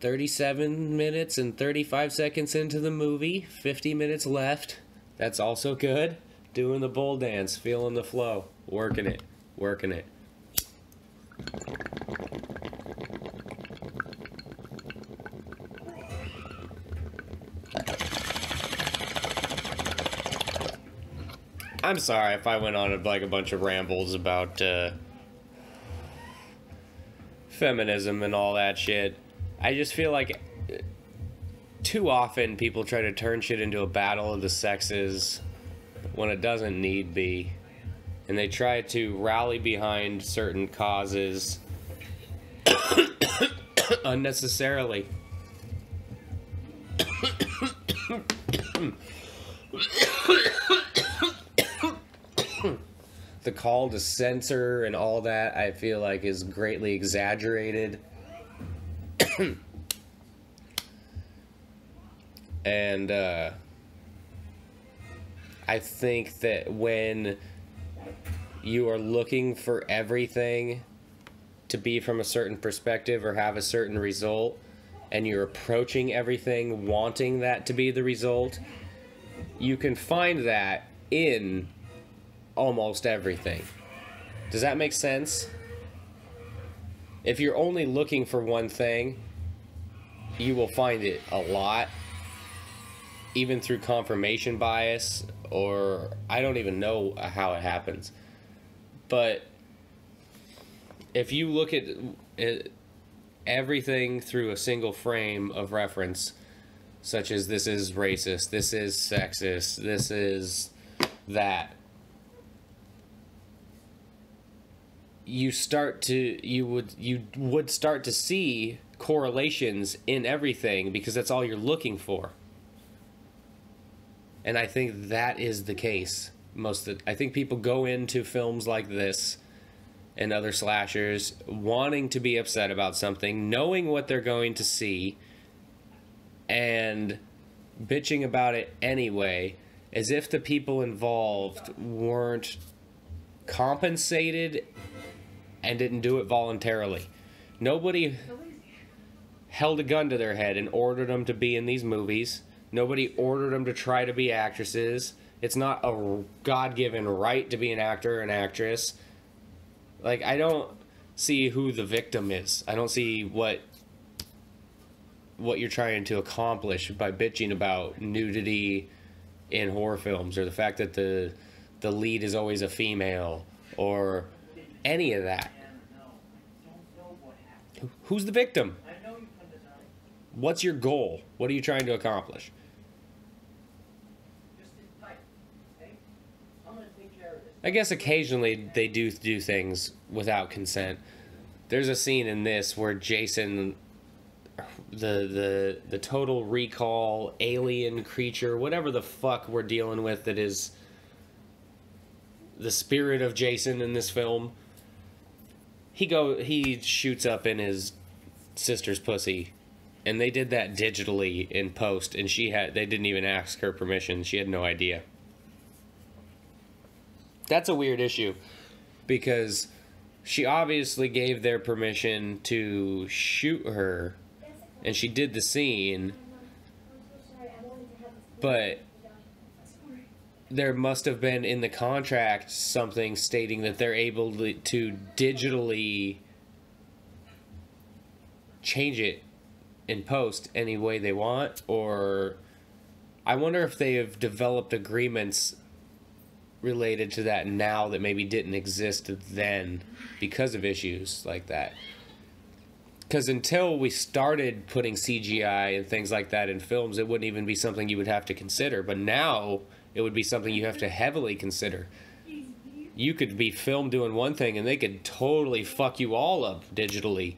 37 minutes and 35 seconds into the movie. 50 minutes left. That's also good. Doing the bull dance, feeling the flow. Working it. Working it. I'm sorry if I went on like a bunch of rambles about uh, feminism and all that shit. I just feel like too often people try to turn shit into a battle of the sexes when it doesn't need be. And they try to rally behind certain causes unnecessarily. the call to censor and all that I feel like is greatly exaggerated. and uh, I think that when you are looking for everything to be from a certain perspective or have a certain result, and you're approaching everything wanting that to be the result, you can find that in almost everything. Does that make sense? If you're only looking for one thing, you will find it a lot, even through confirmation bias, or I don't even know how it happens. But if you look at it, everything through a single frame of reference, such as this is racist, this is sexist, this is that, you start to you would you would start to see correlations in everything because that's all you're looking for. And I think that is the case. Most I think people go into films like this and other slashers wanting to be upset about something, knowing what they're going to see and bitching about it anyway as if the people involved weren't compensated and didn't do it voluntarily. Nobody held a gun to their head and ordered them to be in these movies. Nobody ordered them to try to be actresses. It's not a God given right to be an actor or an actress. Like, I don't see who the victim is. I don't see what what you're trying to accomplish by bitching about nudity in horror films or the fact that the the lead is always a female or any of that. Who's the victim? What's your goal? What are you trying to accomplish? I guess occasionally they do do things without consent, there's a scene in this where Jason the the the total recall alien creature whatever the fuck we're dealing with that is the spirit of Jason in this film he go he shoots up in his sister's pussy and they did that digitally in post and she had they didn't even ask her permission. She had no idea. That's a weird issue because she obviously gave their permission to shoot her and she did the scene. But there must have been in the contract something stating that they're able to, digitally change it in post any way they want or I wonder if they have developed agreements related to that now that maybe didn't exist then because of issues like that. Because until we started putting CGI and things like that in films, it wouldn't even be something you would have to consider. But now it would be something you have to heavily consider. You could be filmed doing one thing and they could totally fuck you all up digitally.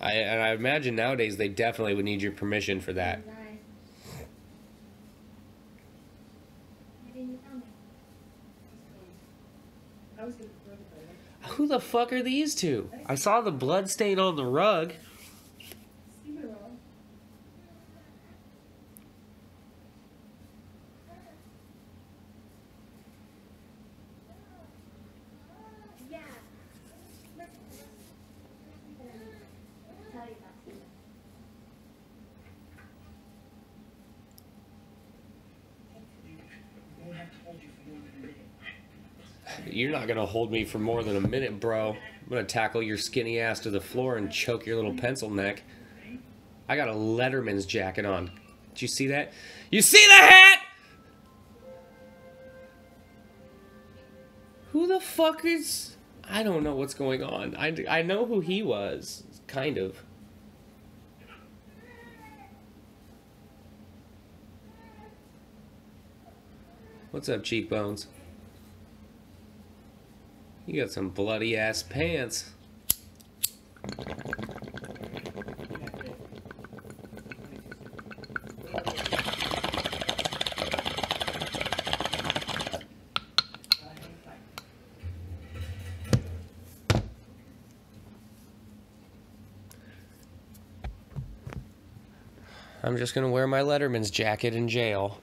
I, and I imagine nowadays they definitely would need your permission for that. Who the fuck are these two? I saw the blood stain on the rug. You're not gonna hold me for more than a minute, bro. I'm gonna tackle your skinny ass to the floor and choke your little pencil neck. I got a Letterman's jacket on. Did you see that? You see the hat? Who the fuck is... I don't know what's going on. I, I know who he was. Kind of. What's up, cheekbones? You got some bloody ass pants. I'm just gonna wear my Letterman's jacket in jail.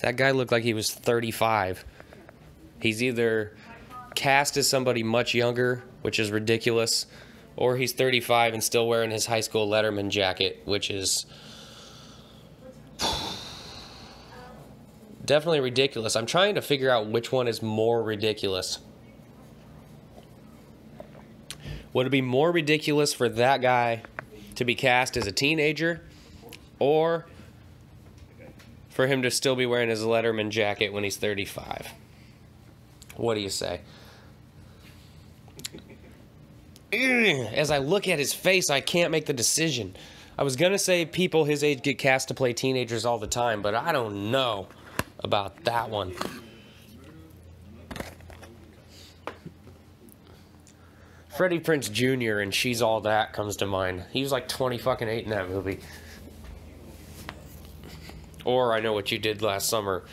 That guy looked like he was 35. He's either cast as somebody much younger, which is ridiculous, or he's 35 and still wearing his high school Letterman jacket, which is definitely ridiculous. I'm trying to figure out which one is more ridiculous. Would it be more ridiculous for that guy to be cast as a teenager or for him to still be wearing his Letterman jacket when he's 35? What do you say? As I look at his face, I can't make the decision. I was going to say people his age get cast to play teenagers all the time, but I don't know about that one. Freddie Prinze Jr. and She's All That comes to mind. He was like 20 fucking 8 in that movie. Or I Know What You Did Last Summer.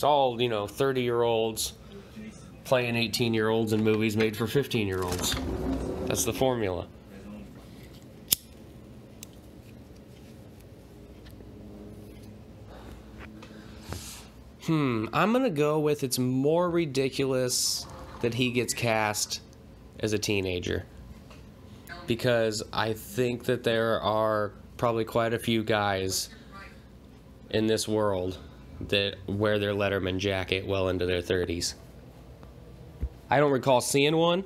It's all, you know, 30 year olds playing 18 year olds in movies made for 15 year olds. That's the formula. Hmm, I'm gonna go with it's more ridiculous that he gets cast as a teenager. Because I think that there are probably quite a few guys in this world that wear their Letterman jacket well into their 30s. I don't recall seeing one.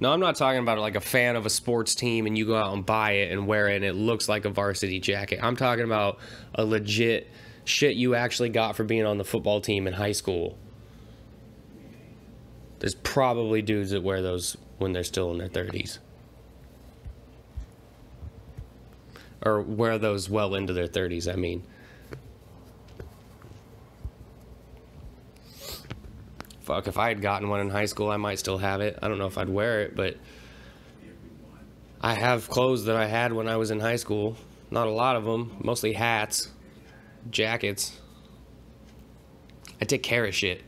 No, I'm not talking about like a fan of a sports team and you go out and buy it and wear it and it looks like a varsity jacket. I'm talking about a legit shit you actually got for being on the football team in high school. There's probably dudes that wear those when they're still in their 30s. Or wear those well into their 30s, I mean. Fuck, if I had gotten one in high school, I might still have it. I don't know if I'd wear it, but I have clothes that I had when I was in high school. Not a lot of them, mostly hats, jackets. I take care of shit.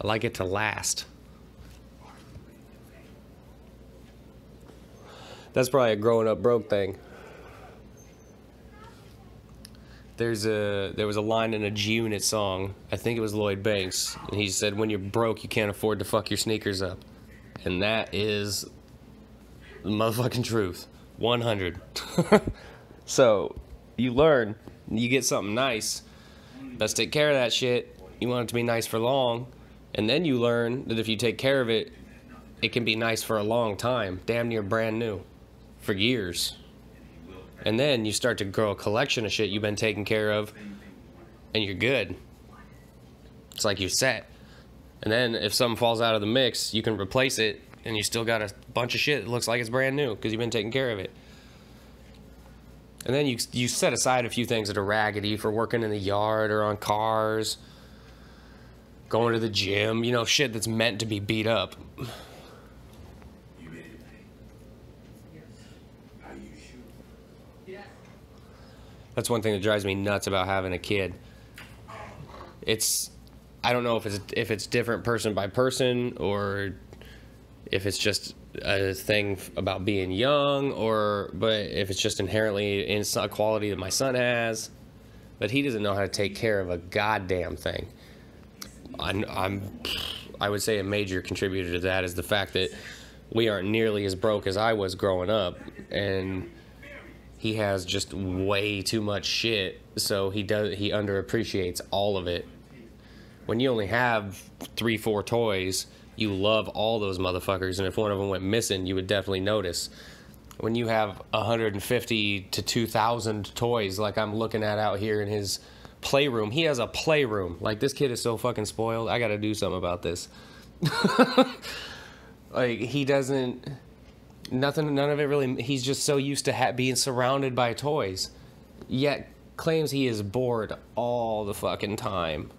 I like it to last. That's probably a growing up broke thing. There's a there was a line in a G Unit song. I think it was Lloyd Banks, and he said, "When you're broke, you can't afford to fuck your sneakers up," and that is the motherfucking truth. 100. so you learn, you get something nice. Let's take care of that shit. You want it to be nice for long, and then you learn that if you take care of it, it can be nice for a long time, damn near brand new, for years. And then you start to grow a collection of shit you've been taking care of, and you're good. It's like you're set. And then if something falls out of the mix, you can replace it, and you still got a bunch of shit that looks like it's brand new because you've been taking care of it. And then you you set aside a few things that are raggedy for working in the yard or on cars, going to the gym, you know, shit that's meant to be beat up. That's one thing that drives me nuts about having a kid. It's I don't know if it's if it's different person by person or if it's just a thing about being young or but if it's just inherently in a quality that my son has. But he doesn't know how to take care of a goddamn thing. I'm, I'm i would say a major contributor to that is the fact that we aren't nearly as broke as i was growing up. And he has just way too much shit so he does he underappreciates all of it when you only have three four toys you love all those motherfuckers, and if one of them went missing, you would definitely notice. When you have 150 to 2,000 toys, like I'm looking at out here in his playroom, he has a playroom. Like this kid is so fucking spoiled. I got to do something about this. like he doesn't, nothing, none of it really. He's just so used to ha- being surrounded by toys, yet claims he is bored all the fucking time.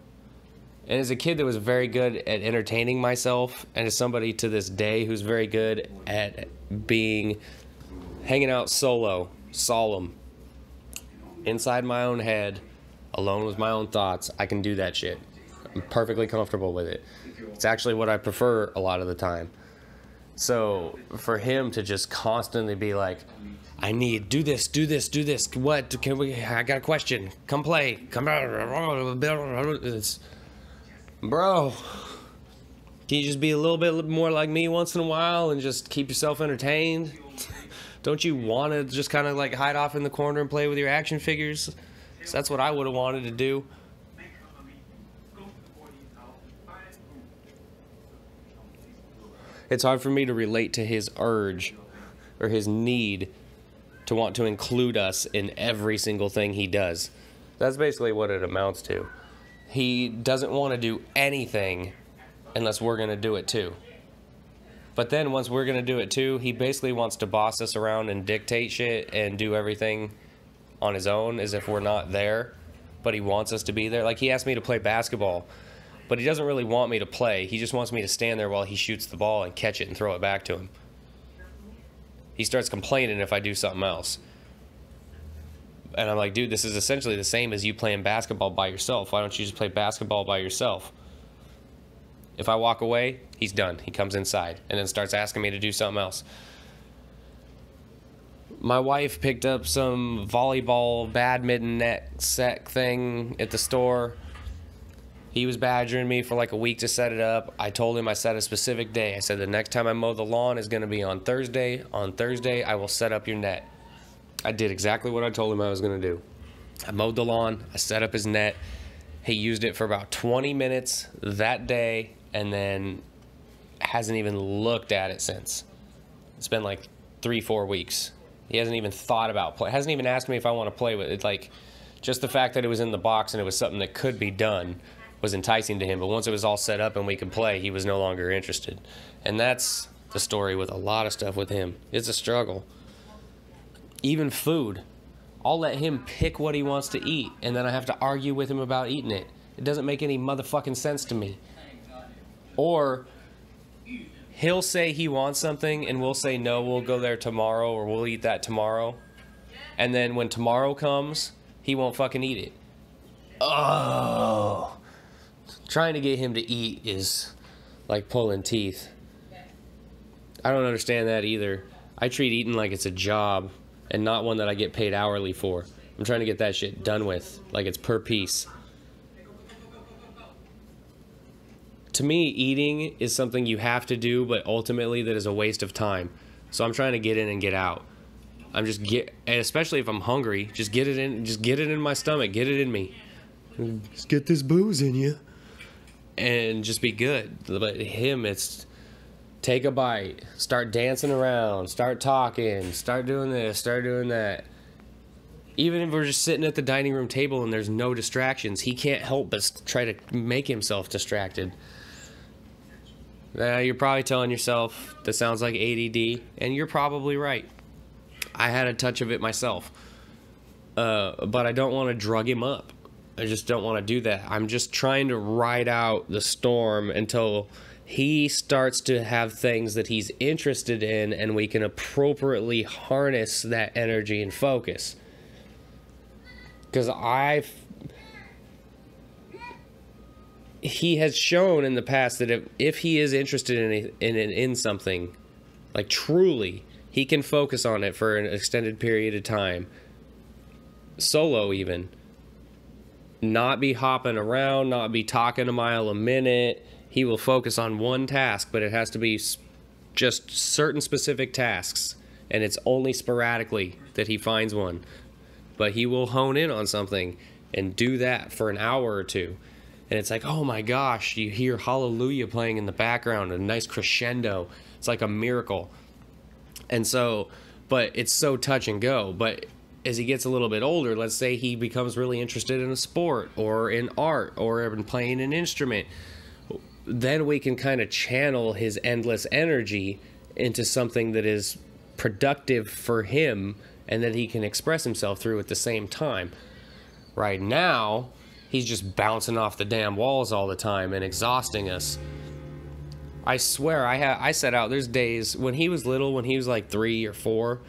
And as a kid that was very good at entertaining myself, and as somebody to this day who's very good at being hanging out solo, solemn, inside my own head, alone with my own thoughts, I can do that shit. I'm perfectly comfortable with it. It's actually what I prefer a lot of the time. So for him to just constantly be like, I need do this, do this, do this. What can we? I got a question. Come play. Come. It's Bro, can you just be a little bit more like me once in a while and just keep yourself entertained? Don't you want to just kind of like hide off in the corner and play with your action figures? So that's what I would have wanted to do. It's hard for me to relate to his urge or his need to want to include us in every single thing he does. That's basically what it amounts to he doesn't want to do anything unless we're going to do it too. But then once we're going to do it too, he basically wants to boss us around and dictate shit and do everything on his own as if we're not there. But he wants us to be there. Like he asked me to play basketball, but he doesn't really want me to play. He just wants me to stand there while he shoots the ball and catch it and throw it back to him. He starts complaining if I do something else and I'm like, dude, this is essentially the same as you playing basketball by yourself. Why don't you just play basketball by yourself? If I walk away, he's done. He comes inside and then starts asking me to do something else. My wife picked up some volleyball badminton net set thing at the store. He was badgering me for like a week to set it up. I told him I set a specific day. I said the next time I mow the lawn is going to be on Thursday. On Thursday, I will set up your net. I did exactly what I told him I was going to do. I mowed the lawn, I set up his net. He used it for about 20 minutes that day and then hasn't even looked at it since. It's been like three, four weeks. He hasn't even thought about play. Hasn't even asked me if I want to play with it. Like, just the fact that it was in the box and it was something that could be done was enticing to him. But once it was all set up and we could play, he was no longer interested. And that's the story with a lot of stuff with him. It's a struggle even food. I'll let him pick what he wants to eat, and then I have to argue with him about eating it. It doesn't make any motherfucking sense to me. Or he'll say he wants something, and we'll say no, we'll go there tomorrow, or we'll eat that tomorrow. And then when tomorrow comes, he won't fucking eat it. Oh. Trying to get him to eat is like pulling teeth. I don't understand that either. I treat eating like it's a job and not one that I get paid hourly for. I'm trying to get that shit done with, like it's per piece. To me, eating is something you have to do, but ultimately that is a waste of time. So I'm trying to get in and get out. I'm just get, and especially if I'm hungry, just get it in, just get it in my stomach, get it in me. Just get this booze in you, and just be good. But him, it's take a bite, start dancing around, start talking, start doing this, start doing that. Even if we're just sitting at the dining room table and there's no distractions, he can't help but try to make himself distracted. Now, you're probably telling yourself that sounds like ADD, and you're probably right. I had a touch of it myself. Uh, but I don't want to drug him up. I just don't want to do that. I'm just trying to ride out the storm until he starts to have things that he's interested in and we can appropriately harness that energy and focus because I've. he has shown in the past that if, if he is interested in, in in something like truly he can focus on it for an extended period of time solo even not be hopping around not be talking a mile a minute he will focus on one task, but it has to be just certain specific tasks, and it's only sporadically that he finds one. But he will hone in on something and do that for an hour or two. And it's like, oh my gosh, you hear Hallelujah playing in the background, a nice crescendo. It's like a miracle. And so, but it's so touch and go. But as he gets a little bit older, let's say he becomes really interested in a sport or in art or in playing an instrument then we can kind of channel his endless energy into something that is productive for him and that he can express himself through at the same time. Right now, he's just bouncing off the damn walls all the time and exhausting us. I swear, I ha- I set out. There's days when he was little, when he was like three or four.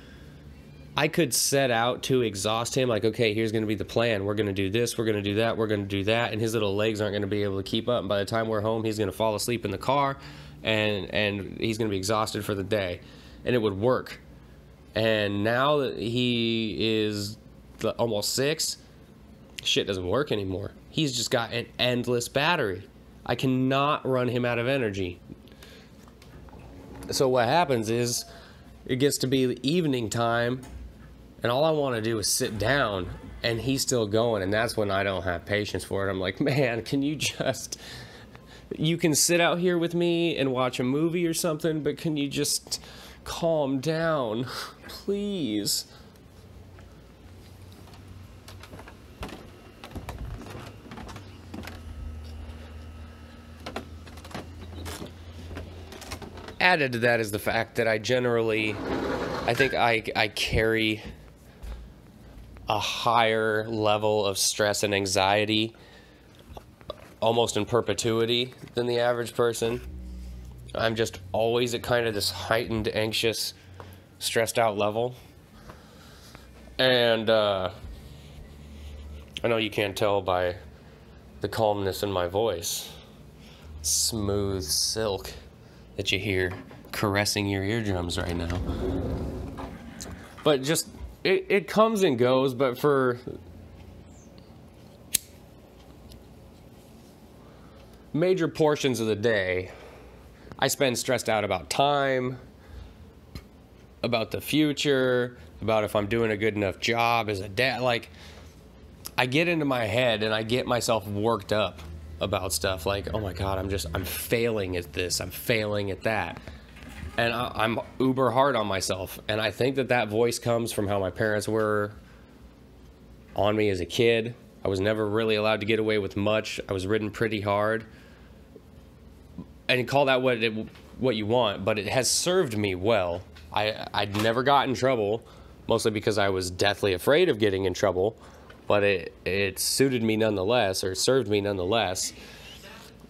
I could set out to exhaust him, like, okay, here's going to be the plan. We're going to do this, we're going to do that, we're going to do that, and his little legs aren't going to be able to keep up. And by the time we're home, he's going to fall asleep in the car, and and he's going to be exhausted for the day, and it would work. And now that he is almost six, shit doesn't work anymore. He's just got an endless battery. I cannot run him out of energy. So what happens is, it gets to be the evening time and all I want to do is sit down and he's still going and that's when I don't have patience for it. I'm like, "Man, can you just you can sit out here with me and watch a movie or something, but can you just calm down, please?" Added to that is the fact that I generally I think I I carry a higher level of stress and anxiety almost in perpetuity than the average person. I'm just always at kind of this heightened, anxious, stressed out level. And uh, I know you can't tell by the calmness in my voice. Smooth silk that you hear caressing your eardrums right now. But just it, it comes and goes, but for major portions of the day, I spend stressed out about time, about the future, about if I'm doing a good enough job as a dad. Like, I get into my head and I get myself worked up about stuff. Like, oh my God, I'm just, I'm failing at this, I'm failing at that and I, am uber hard on myself. And I think that that voice comes from how my parents were on me as a kid. I was never really allowed to get away with much. I was ridden pretty hard. And call that what it, what you want, but it has served me well. I I'd never got in trouble. mostly because I was deathly afraid of getting in trouble, but it it suited me nonetheless or served me nonetheless.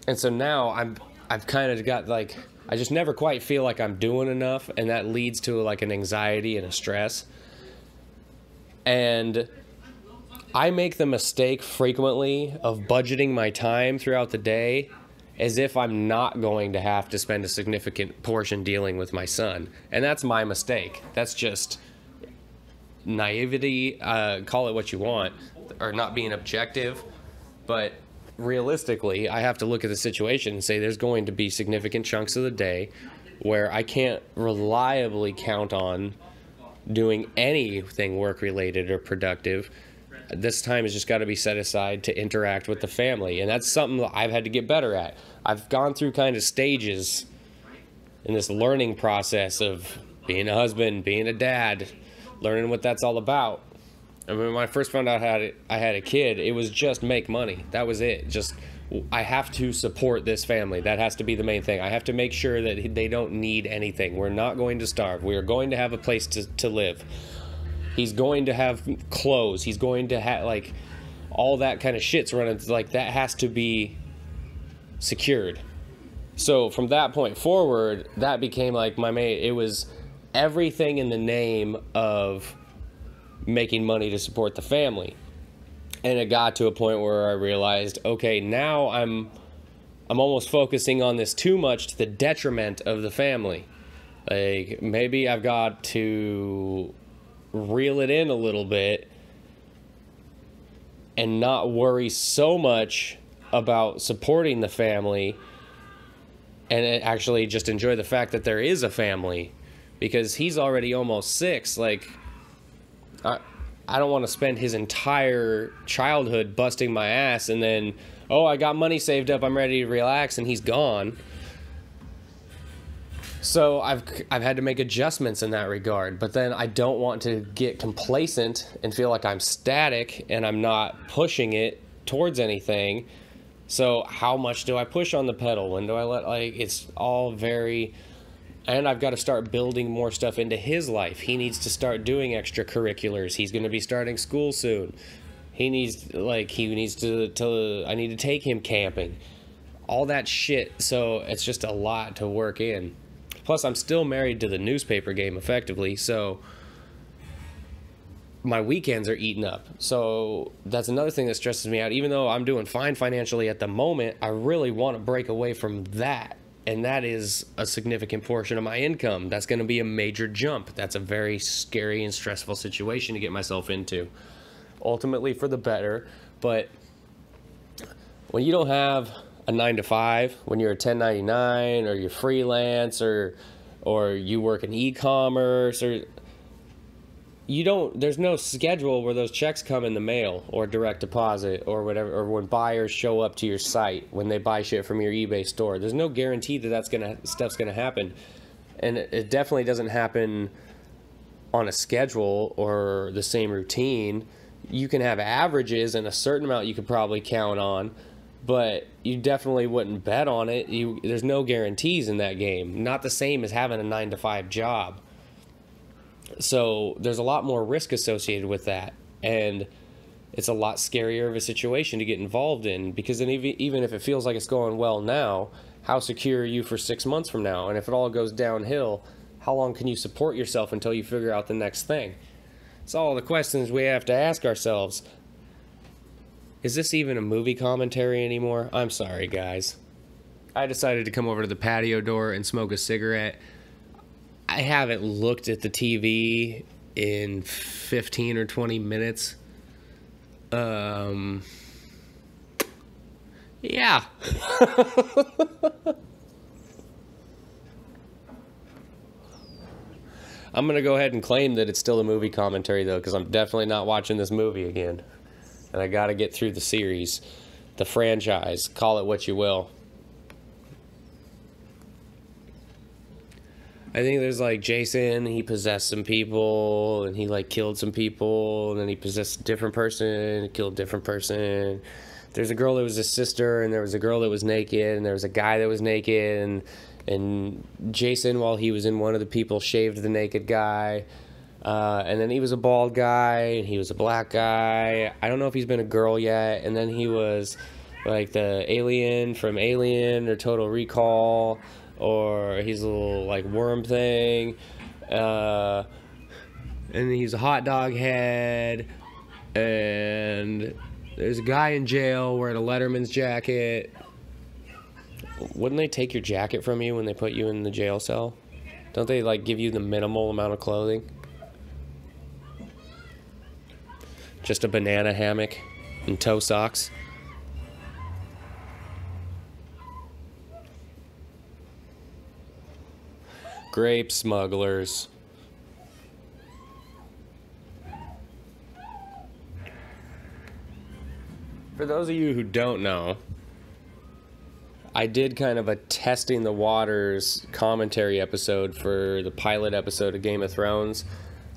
And so now I'm I've kind of got like I just never quite feel like I'm doing enough and that leads to like an anxiety and a stress. And I make the mistake frequently of budgeting my time throughout the day as if I'm not going to have to spend a significant portion dealing with my son. And that's my mistake. That's just naivety, uh, call it what you want, or not being objective. But realistically, I have to look at the situation and say there's going to be significant chunks of the day where I can't reliably count on doing anything work related or productive this time has just got to be set aside to interact with the family. And that's something that I've had to get better at. I've gone through kind of stages in this learning process of being a husband, being a dad, learning what that's all about. Mean, when I first found out I had, I had a kid, it was just make money. That was it. Just, I have to support this family. That has to be the main thing. I have to make sure that they don't need anything. We're not going to starve. We are going to have a place to, to live. He's going to have clothes. He's going to have like all that kind of shit's running. Like that has to be secured. So from that point forward, that became like my main. It was everything in the name of making money to support the family. And it got to a point where I realized, okay, now I'm I'm almost focusing on this too much to the detriment of the family. Like maybe I've got to reel it in a little bit and not worry so much about supporting the family and actually just enjoy the fact that there is a family because he's already almost six like i, don't want to spend his entire childhood busting my ass and then oh i got money saved up i'm ready to relax and he's gone so I've I've had to make adjustments in that regard, but then I don't want to get complacent and feel like I'm static and I'm not pushing it towards anything. So how much do I push on the pedal? When do I let like it's all very and I've got to start building more stuff into his life. He needs to start doing extracurriculars. He's going to be starting school soon. He needs like he needs to to I need to take him camping. All that shit. So it's just a lot to work in. Plus, I'm still married to the newspaper game effectively, so my weekends are eaten up. So that's another thing that stresses me out. Even though I'm doing fine financially at the moment, I really want to break away from that. And that is a significant portion of my income. That's going to be a major jump. That's a very scary and stressful situation to get myself into. Ultimately, for the better. But when you don't have a nine to five when you're a 1099 or you're freelance or or you work in e-commerce or you don't there's no schedule where those checks come in the mail or direct deposit or whatever or when buyers show up to your site when they buy shit from your ebay store there's no guarantee that that's gonna stuff's gonna happen and it definitely doesn't happen on a schedule or the same routine you can have averages and a certain amount you could probably count on but you definitely wouldn't bet on it. You there's no guarantees in that game. Not the same as having a 9 to 5 job. So there's a lot more risk associated with that and it's a lot scarier of a situation to get involved in because then even, if it feels like it's going well now, how secure are you for 6 months from now? And if it all goes downhill, how long can you support yourself until you figure out the next thing? It's all the questions we have to ask ourselves. Is this even a movie commentary anymore? I'm sorry, guys. I decided to come over to the patio door and smoke a cigarette. I haven't looked at the TV in 15 or 20 minutes. Um, yeah. I'm going to go ahead and claim that it's still a movie commentary, though, because I'm definitely not watching this movie again and I got to get through the series, the franchise, call it what you will. I think there's like Jason, he possessed some people and he like killed some people and then he possessed a different person, killed a different person. There's a girl that was his sister and there was a girl that was naked and there was a guy that was naked and and Jason while he was in one of the people shaved the naked guy. Uh, and then he was a bald guy, and he was a black guy. I don't know if he's been a girl yet. And then he was like the alien from Alien or Total Recall, or he's a little like worm thing. Uh, and he's a hot dog head. And there's a guy in jail wearing a Letterman's jacket. Wouldn't they take your jacket from you when they put you in the jail cell? Don't they like give you the minimal amount of clothing? Just a banana hammock and toe socks. Grape smugglers. For those of you who don't know, I did kind of a testing the waters commentary episode for the pilot episode of Game of Thrones.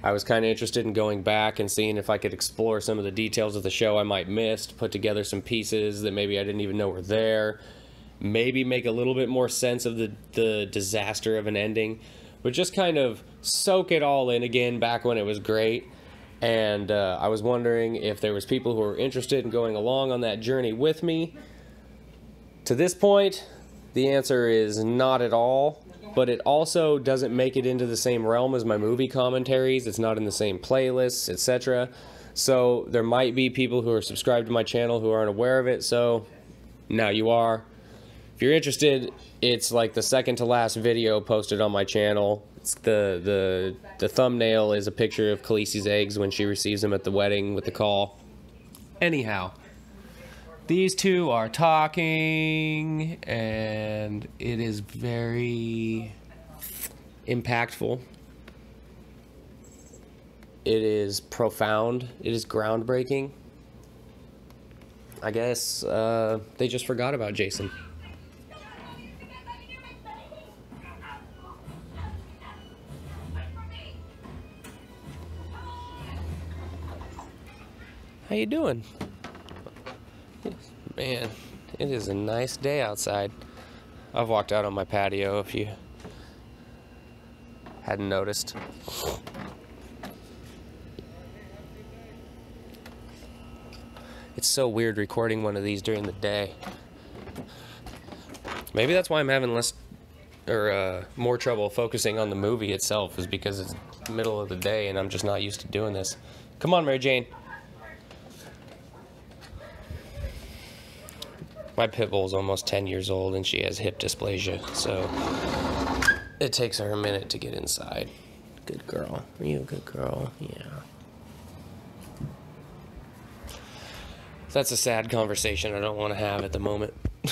I was kind of interested in going back and seeing if I could explore some of the details of the show I might missed, put together some pieces that maybe I didn't even know were there, maybe make a little bit more sense of the the disaster of an ending, but just kind of soak it all in again back when it was great. And uh, I was wondering if there was people who were interested in going along on that journey with me. To this point, the answer is not at all but it also doesn't make it into the same realm as my movie commentaries. It's not in the same playlists, etc. So there might be people who are subscribed to my channel who aren't aware of it. So now you are. If you're interested, it's like the second to last video posted on my channel. It's the the the thumbnail is a picture of Khaleesi's eggs when she receives them at the wedding with the Khal. Anyhow, these two are talking, and it is very impactful. It is profound. It is groundbreaking. I guess uh, they just forgot about Jason. How you doing? Man, it is a nice day outside. I've walked out on my patio if you hadn't noticed. It's so weird recording one of these during the day. Maybe that's why I'm having less or uh, more trouble focusing on the movie itself is because it's middle of the day and I'm just not used to doing this. Come on, Mary Jane. My pit bull is almost 10 years old and she has hip dysplasia, so it takes her a minute to get inside. Good girl. Are you a good girl? Yeah. That's a sad conversation I don't want to have at the moment.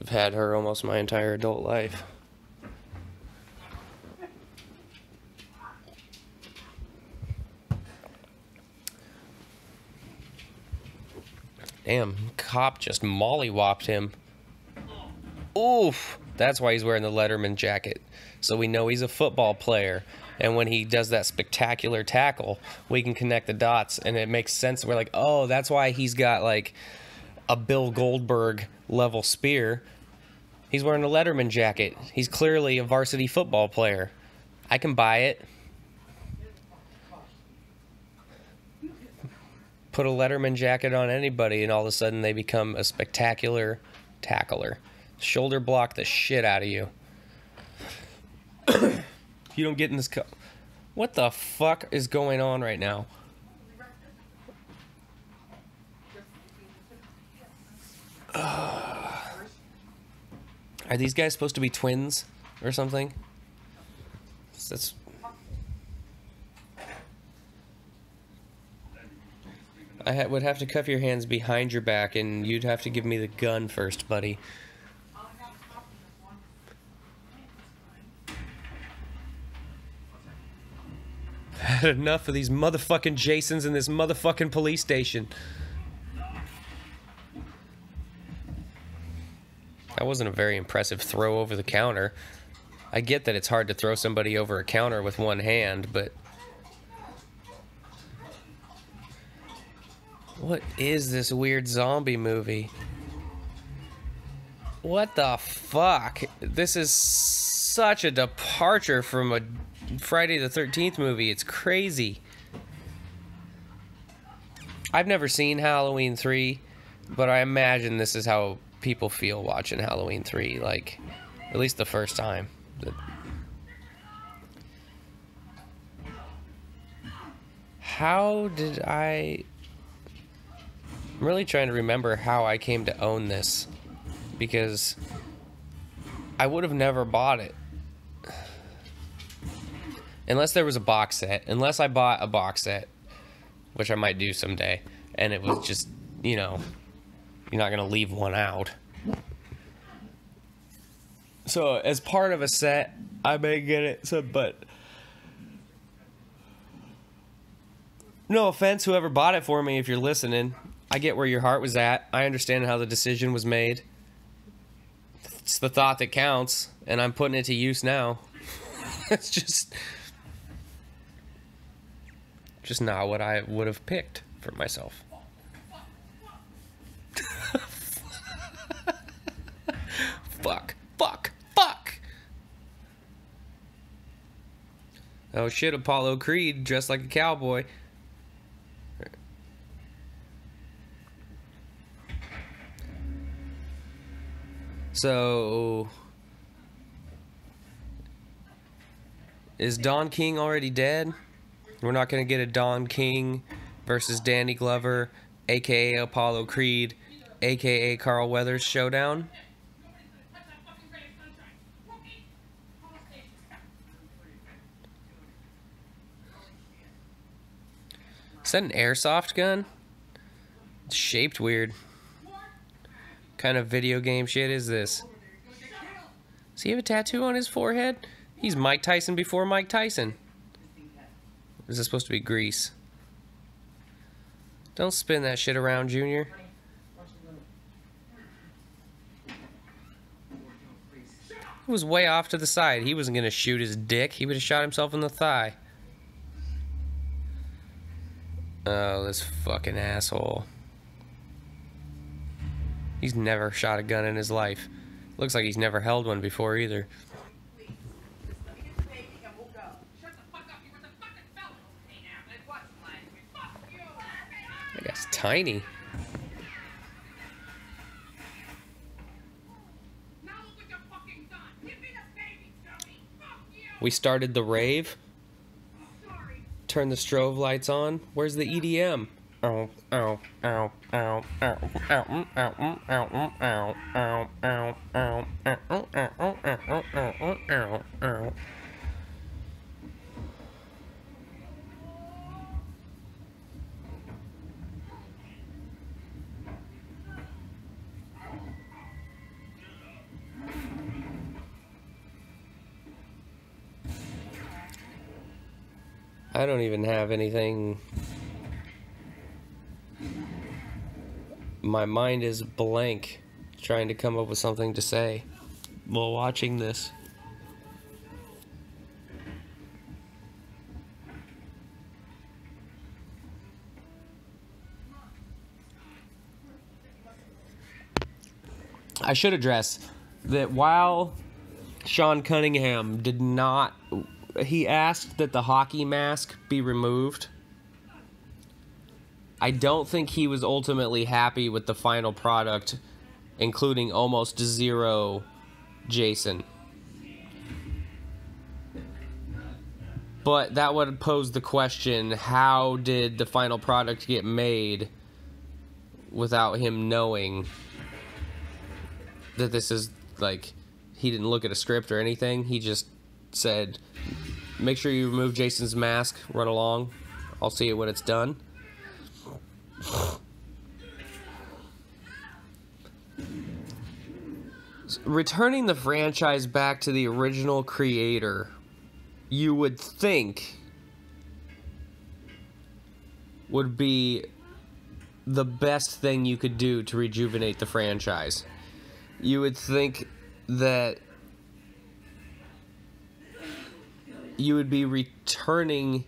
I've had her almost my entire adult life. Damn, cop just mollywopped him. Oof. That's why he's wearing the Letterman jacket. So we know he's a football player. And when he does that spectacular tackle, we can connect the dots and it makes sense. We're like, oh, that's why he's got like a Bill Goldberg level spear. He's wearing a Letterman jacket. He's clearly a varsity football player. I can buy it. Put a Letterman jacket on anybody, and all of a sudden they become a spectacular tackler. Shoulder block the shit out of you. you don't get in this cup. What the fuck is going on right now? Are these guys supposed to be twins or something? That's I ha would have to cuff your hands behind your back, and you'd have to give me the gun first, buddy. Had enough of these motherfucking Jasons in this motherfucking police station. That wasn't a very impressive throw over the counter. I get that it's hard to throw somebody over a counter with one hand, but What is this weird zombie movie? What the fuck? This is such a departure from a Friday the 13th movie. It's crazy. I've never seen Halloween 3, but I imagine this is how people feel watching Halloween 3, like, at least the first time. How did I. I'm really trying to remember how I came to own this because I would have never bought it. Unless there was a box set. Unless I bought a box set, which I might do someday, and it was just, you know, you're not to leave one out. So, as part of a set, I may get it, so, but. No offense, whoever bought it for me, if you're listening. I get where your heart was at. I understand how the decision was made. It's the thought that counts, and I'm putting it to use now. it's just. Just not what I would have picked for myself. fuck, fuck, fuck. Oh shit, Apollo Creed dressed like a cowboy. So is Don King already dead? We're not going to get a Don King versus Danny Glover, aka Apollo Creed, aka Carl Weathers showdown. Is that an airsoft gun? It's shaped weird kind of video game shit is this? Does he have a tattoo on his forehead? He's Mike Tyson before Mike Tyson. Is this supposed to be grease? Don't spin that shit around, Junior. He was way off to the side. He wasn't going to shoot his dick. He would have shot himself in the thigh. Oh, this fucking asshole. He's never shot a gun in his life. Looks like he's never held one before either. That guy's tiny. We started the rave. Turn the strobe lights on. Where's the EDM? Ow, ow, ow, ow, ow, ow, ow, ow, ow, ow, ow, ow, ow, ow, ow, ow, ow, ow. I don't even have anything my mind is blank trying to come up with something to say while watching this. I should address that while Sean Cunningham did not, he asked that the hockey mask be removed I don't think he was ultimately happy with the final product, including almost zero Jason. But that would pose the question how did the final product get made without him knowing that this is like he didn't look at a script or anything? He just said, make sure you remove Jason's mask, run along. I'll see it when it's done. Returning the franchise back to the original creator, you would think would be the best thing you could do to rejuvenate the franchise. You would think that you would be returning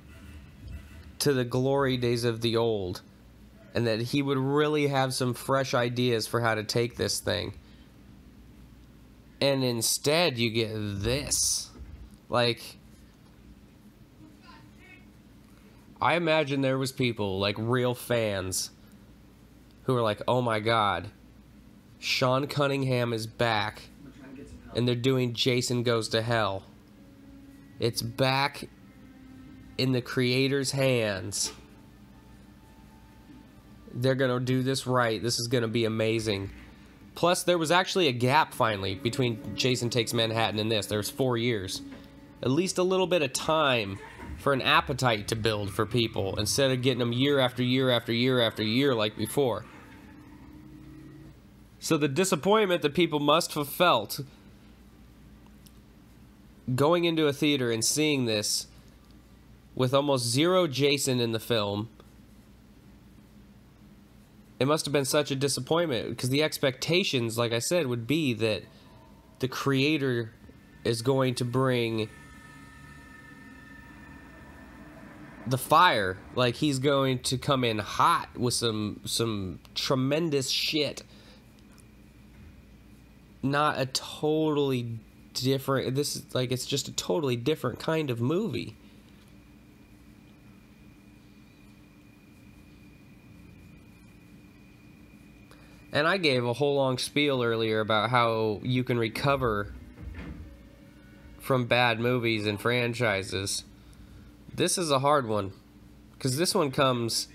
to the glory days of the old and that he would really have some fresh ideas for how to take this thing. And instead, you get this. Like, I imagine there was people, like real fans, who were like, oh my god, Sean Cunningham is back, and they're doing Jason Goes to Hell. It's back in the creator's hands. They're gonna do this right. This is gonna be amazing. Plus, there was actually a gap finally between Jason Takes Manhattan and this. There's four years. At least a little bit of time for an appetite to build for people instead of getting them year after year after year after year like before. So the disappointment that people must have felt going into a theater and seeing this with almost zero Jason in the film it must have been such a disappointment because the expectations, like I said, would be that the creator is going to bring the fire. Like he's going to come in hot with some some tremendous shit. Not a totally different this is like it's just a totally different kind of movie And I gave a whole long spiel earlier about how you can recover from bad movies and franchises. This is a hard one. Because this one comes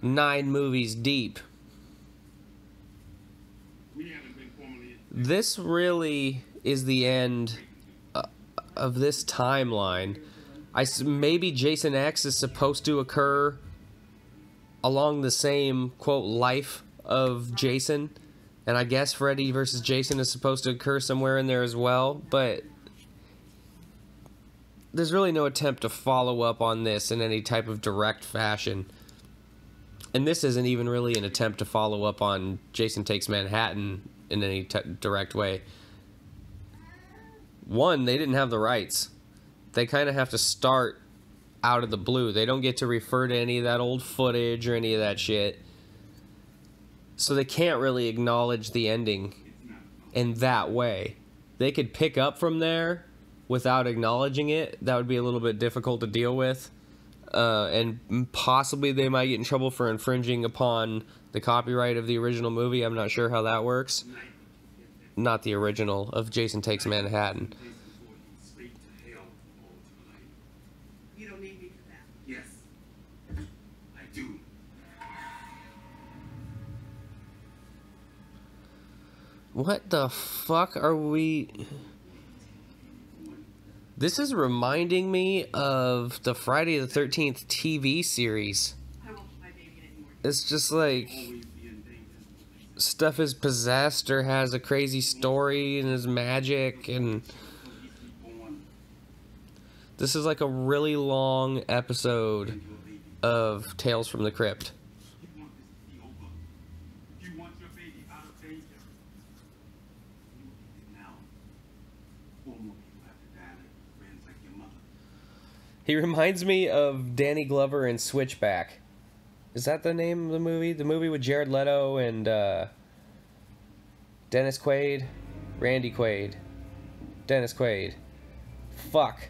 nine movies deep. This really is the end uh, of this timeline. I maybe Jason X is supposed to occur along the same quote life of Jason, and I guess Freddy versus Jason is supposed to occur somewhere in there as well, but there's really no attempt to follow up on this in any type of direct fashion. And this isn't even really an attempt to follow up on Jason Takes Manhattan in any direct way. One, they didn't have the rights. They kind of have to start out of the blue. They don't get to refer to any of that old footage or any of that shit. So they can't really acknowledge the ending in that way. They could pick up from there without acknowledging it. That would be a little bit difficult to deal with. Uh, and possibly they might get in trouble for infringing upon the copyright of the original movie. I'm not sure how that works. Not the original of Jason Takes Manhattan. What the fuck are we... This is reminding me of the Friday the 13th TV series. It's just like stuff is possessed or has a crazy story and is magic and this is like a really long episode of Tales from the Crypt. He reminds me of Danny Glover in Switchback. Is that the name of the movie? The movie with Jared Leto and uh, Dennis Quaid? Randy Quaid. Dennis Quaid. Fuck.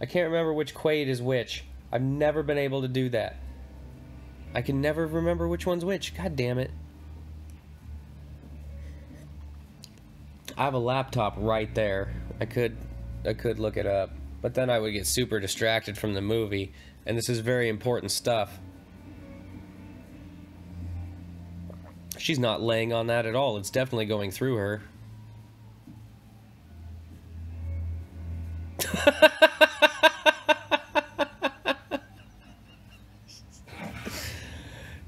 I can't remember which Quaid is which. I've never been able to do that. I can never remember which one's which. God damn it. I have a laptop right there. I could I could look it up. But then I would get super distracted from the movie, and this is very important stuff. She's not laying on that at all. It's definitely going through her.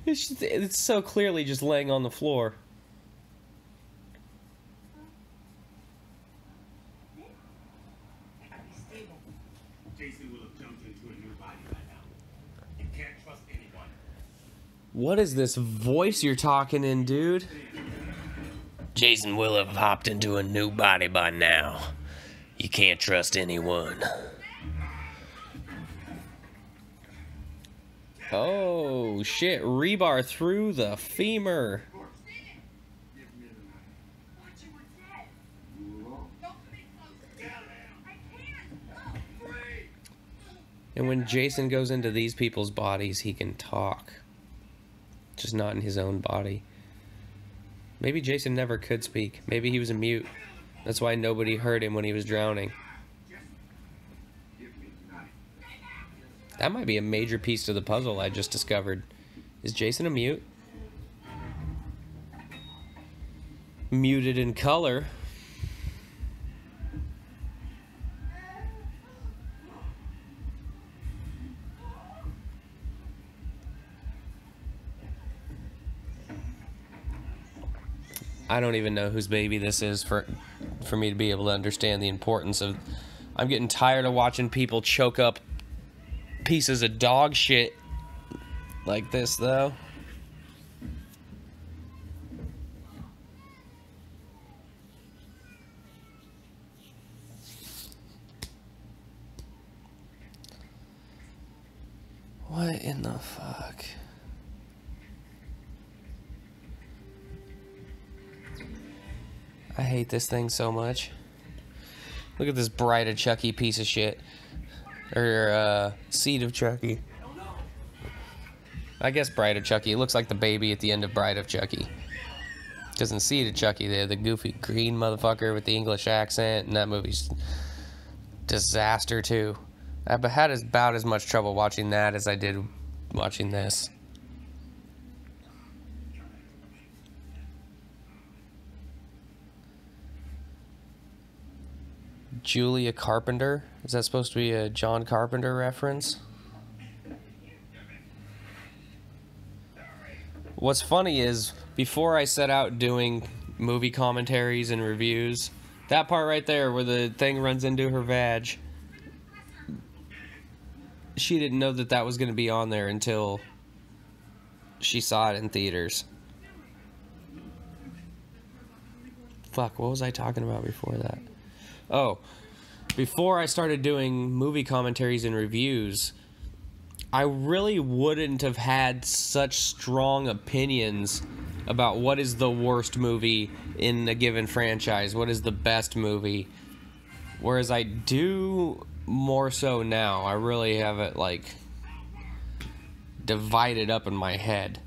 it's, so clearly just laying on the floor. What is this voice you're talking in, dude?
Jason will have hopped into a new body by now. You can't trust anyone.
Oh, shit. Rebar through the femur. And when Jason goes into these people's bodies, he can talk. Just not in his own body. Maybe Jason never could speak. Maybe he was a mute. That's why nobody heard him when he was drowning. That might be a major piece to the puzzle I just discovered. Is Jason a mute? Muted in color. I don't even know whose baby this is for for me to be able to understand the importance of I'm getting tired of watching people choke up pieces of dog shit like this though. What in the fuck? I hate this thing so much. Look at this Bride of Chucky piece of shit. Or, uh, Seed of Chucky. I guess Bride of Chucky. It looks like the baby at the end of Bride of Chucky. Doesn't Seed of Chucky, they're the goofy green motherfucker with the English accent, and that movie's disaster too. I've had as about as much trouble watching that as I did watching this. Julia Carpenter? Is that supposed to be a John Carpenter reference? What's funny is before I set out doing movie commentaries and reviews, that part right there where the thing runs into her vag, she didn't know that that was going to be on there until she saw it in theaters. Fuck, what was I talking about before that? Oh, before I started doing movie commentaries and reviews, I really wouldn't have had such strong opinions about what is the worst movie in a given franchise, what is the best movie. Whereas I do more so now. I really have it like divided up in my head.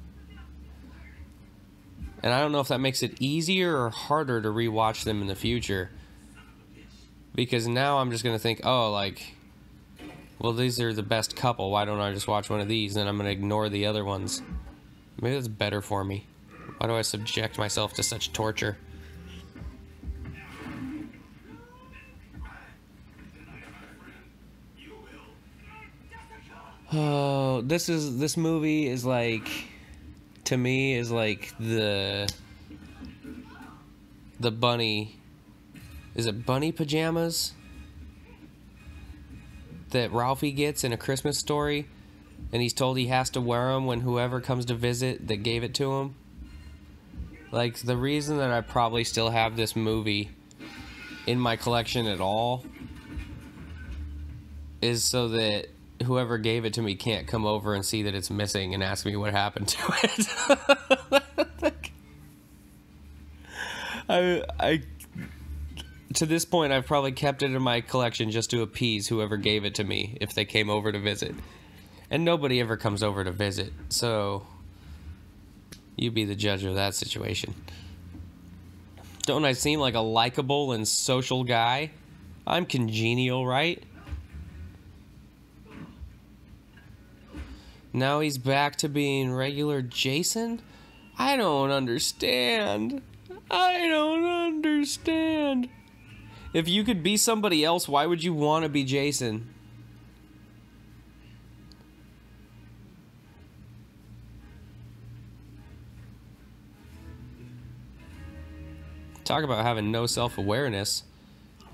And I don't know if that makes it easier or harder to rewatch them in the future because now I'm just gonna think, oh, like, well, these are the best couple. Why don't I just watch one of these? And I'm gonna ignore the other ones. Maybe that's better for me. Why do I subject myself to such torture? Oh, this is this movie is like to me is like the the bunny is it bunny pajamas that Ralphie gets in a Christmas story and he's told he has to wear them when whoever comes to visit that gave it to him like the reason that I probably still have this movie in my collection at all is so that whoever gave it to me can't come over and see that it's missing and ask me what happened to it. I I to this point, I've probably kept it in my collection just to appease whoever gave it to me if they came over to visit. And nobody ever comes over to visit, so you be the judge of that situation. Don't I seem like a likable and social guy? I'm congenial, right? Now he's back to being regular Jason? I don't understand. I don't understand. If you could be somebody else, why would you want to be Jason? Talk about having no self-awareness.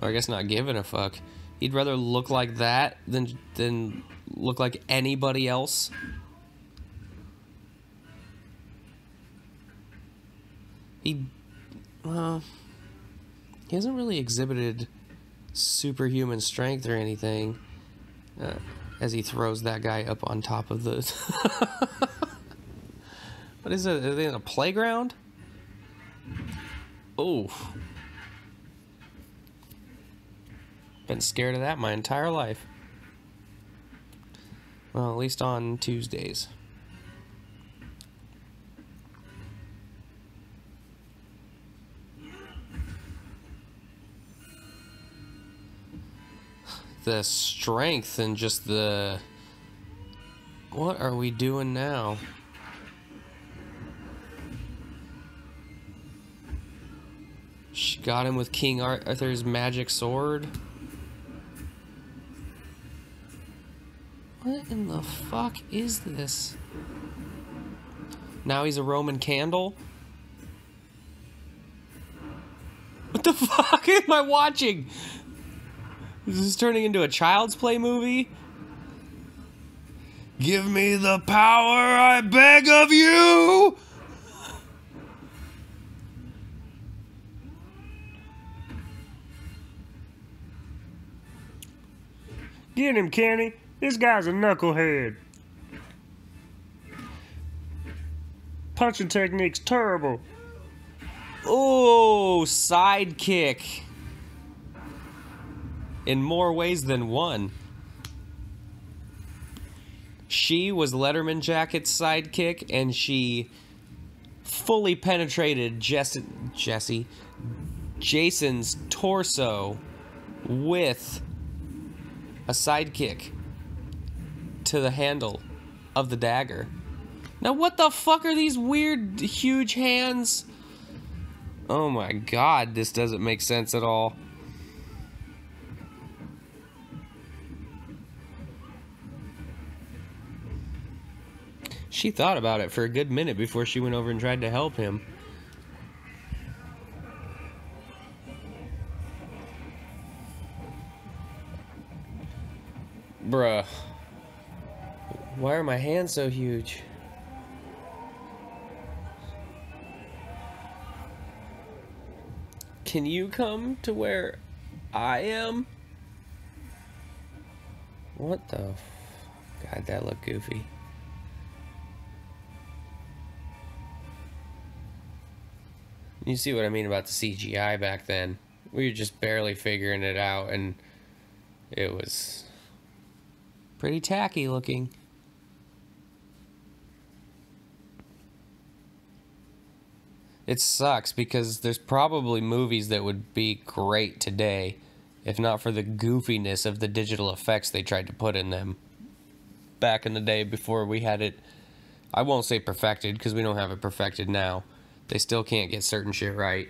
Or I guess not giving a fuck. He'd rather look like that than than look like anybody else. He well he hasn't really exhibited superhuman strength or anything uh, as he throws that guy up on top of the. what is it? Are they in a playground? Oh. Been scared of that my entire life. Well, at least on Tuesdays. The strength and just the. What are we doing now? She got him with King Arthur's magic sword. What in the fuck is this? Now he's a Roman candle? What the fuck am I watching? Is this turning into a child's play movie? Give me the power, I beg of you!
Get him, Kenny. This guy's a knucklehead. Punching technique's terrible.
Oh, sidekick. In more ways than one. She was Letterman Jacket's sidekick, and she fully penetrated Jesse, Jesse Jason's torso with a sidekick to the handle of the dagger. Now, what the fuck are these weird, huge hands? Oh my god, this doesn't make sense at all. She thought about it for a good minute before she went over and tried to help him. Bruh. Why are my hands so huge? Can you come to where I am? What the? God, that looked goofy. You see what I mean about the CGI back then? We were just barely figuring it out, and it was pretty tacky looking. It sucks because there's probably movies that would be great today if not for the goofiness of the digital effects they tried to put in them back in the day before we had it I won't say perfected because we don't have it perfected now. They still can't get certain shit right.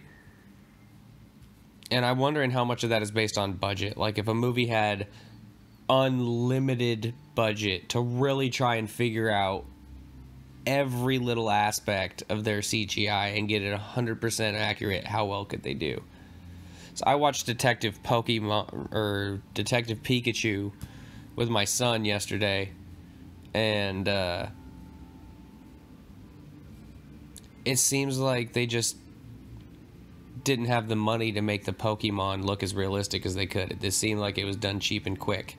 And I'm wondering how much of that is based on budget. Like if a movie had unlimited budget to really try and figure out every little aspect of their CGI and get it 100% accurate, how well could they do? So I watched Detective Pokemon or Detective Pikachu with my son yesterday, and uh, it seems like they just didn't have the money to make the Pokemon look as realistic as they could. It just seemed like it was done cheap and quick.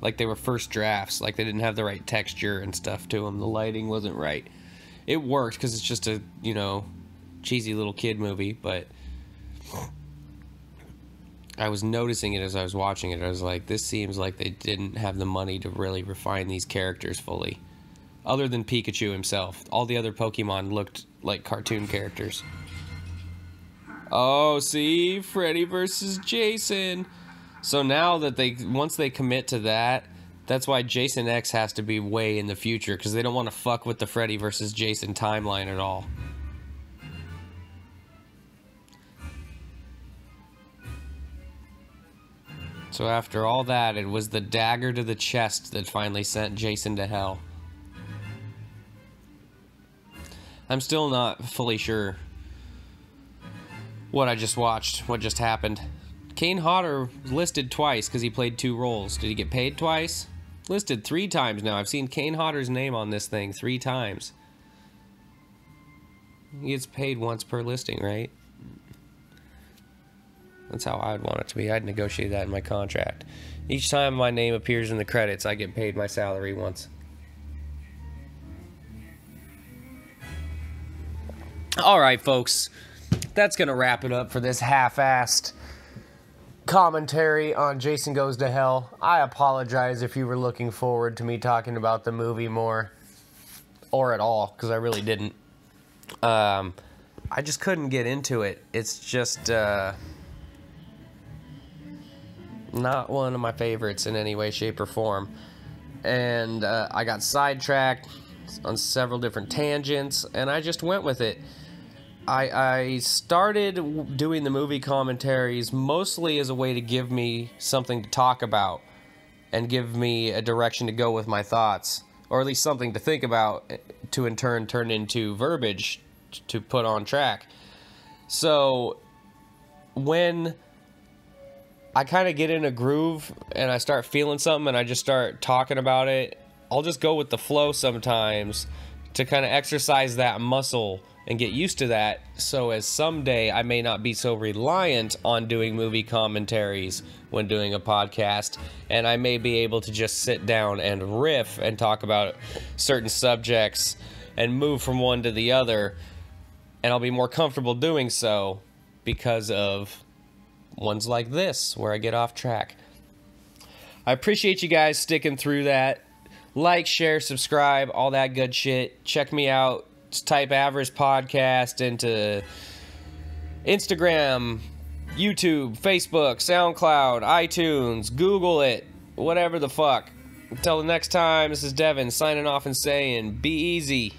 Like they were first drafts. Like they didn't have the right texture and stuff to them the lighting wasn't right. It worked because it's just a you know cheesy little kid movie but i was noticing it as i was watching it. I was like this seems like they didn't have the money to really refine these characters fully other than pikachu himself all the other pokemon looked like cartoon characters oh see freddy versus jason so now that they once they commit to that, that's why Jason X has to be way in the future because they don't want to fuck with the Freddy versus Jason timeline at all. So after all that, it was the dagger to the chest that finally sent Jason to hell. I'm still not fully sure what I just watched, what just happened. Kane Hodder listed twice because he played two roles. Did he get paid twice? Listed three times now. I've seen Kane Hodder's name on this thing three times. He gets paid once per listing, right? That's how I'd want it to be. I'd negotiate that in my contract. Each time my name appears in the credits, I get paid my salary once. All right, folks. That's going to wrap it up for this half assed commentary on Jason Goes to Hell. I apologize if you were looking forward to me talking about the movie more or at all, because I really didn't. Um, I just couldn't get into it. It's just uh, not one of my favorites in any way, shape, or form. And uh, I got sidetracked on several different tangents, and I just went with it. I, I started doing the movie commentaries mostly as a way to give me something to talk about and give me a direction to go with my thoughts, or at least something to think about eh, to in turn turn into verbiage to put on track. So when I kind of get in a groove and I start feeling something and I just start talking about it, I'll just go with the flow sometimes to kind of exercise that muscle and get used to that so as someday I may not be so reliant on doing movie commentaries when doing a podcast and I may be able to just sit down and riff and talk about certain subjects and move from one to the other and I'll be more comfortable doing so because of ones like this where I get off track. I appreciate you guys sticking through that. Like, share, subscribe, all that good shit. Check me out. Just type Avarice Podcast into Instagram, YouTube, Facebook, SoundCloud, iTunes, Google it, whatever the fuck. Until the next time, this is Devin signing off and saying, be easy.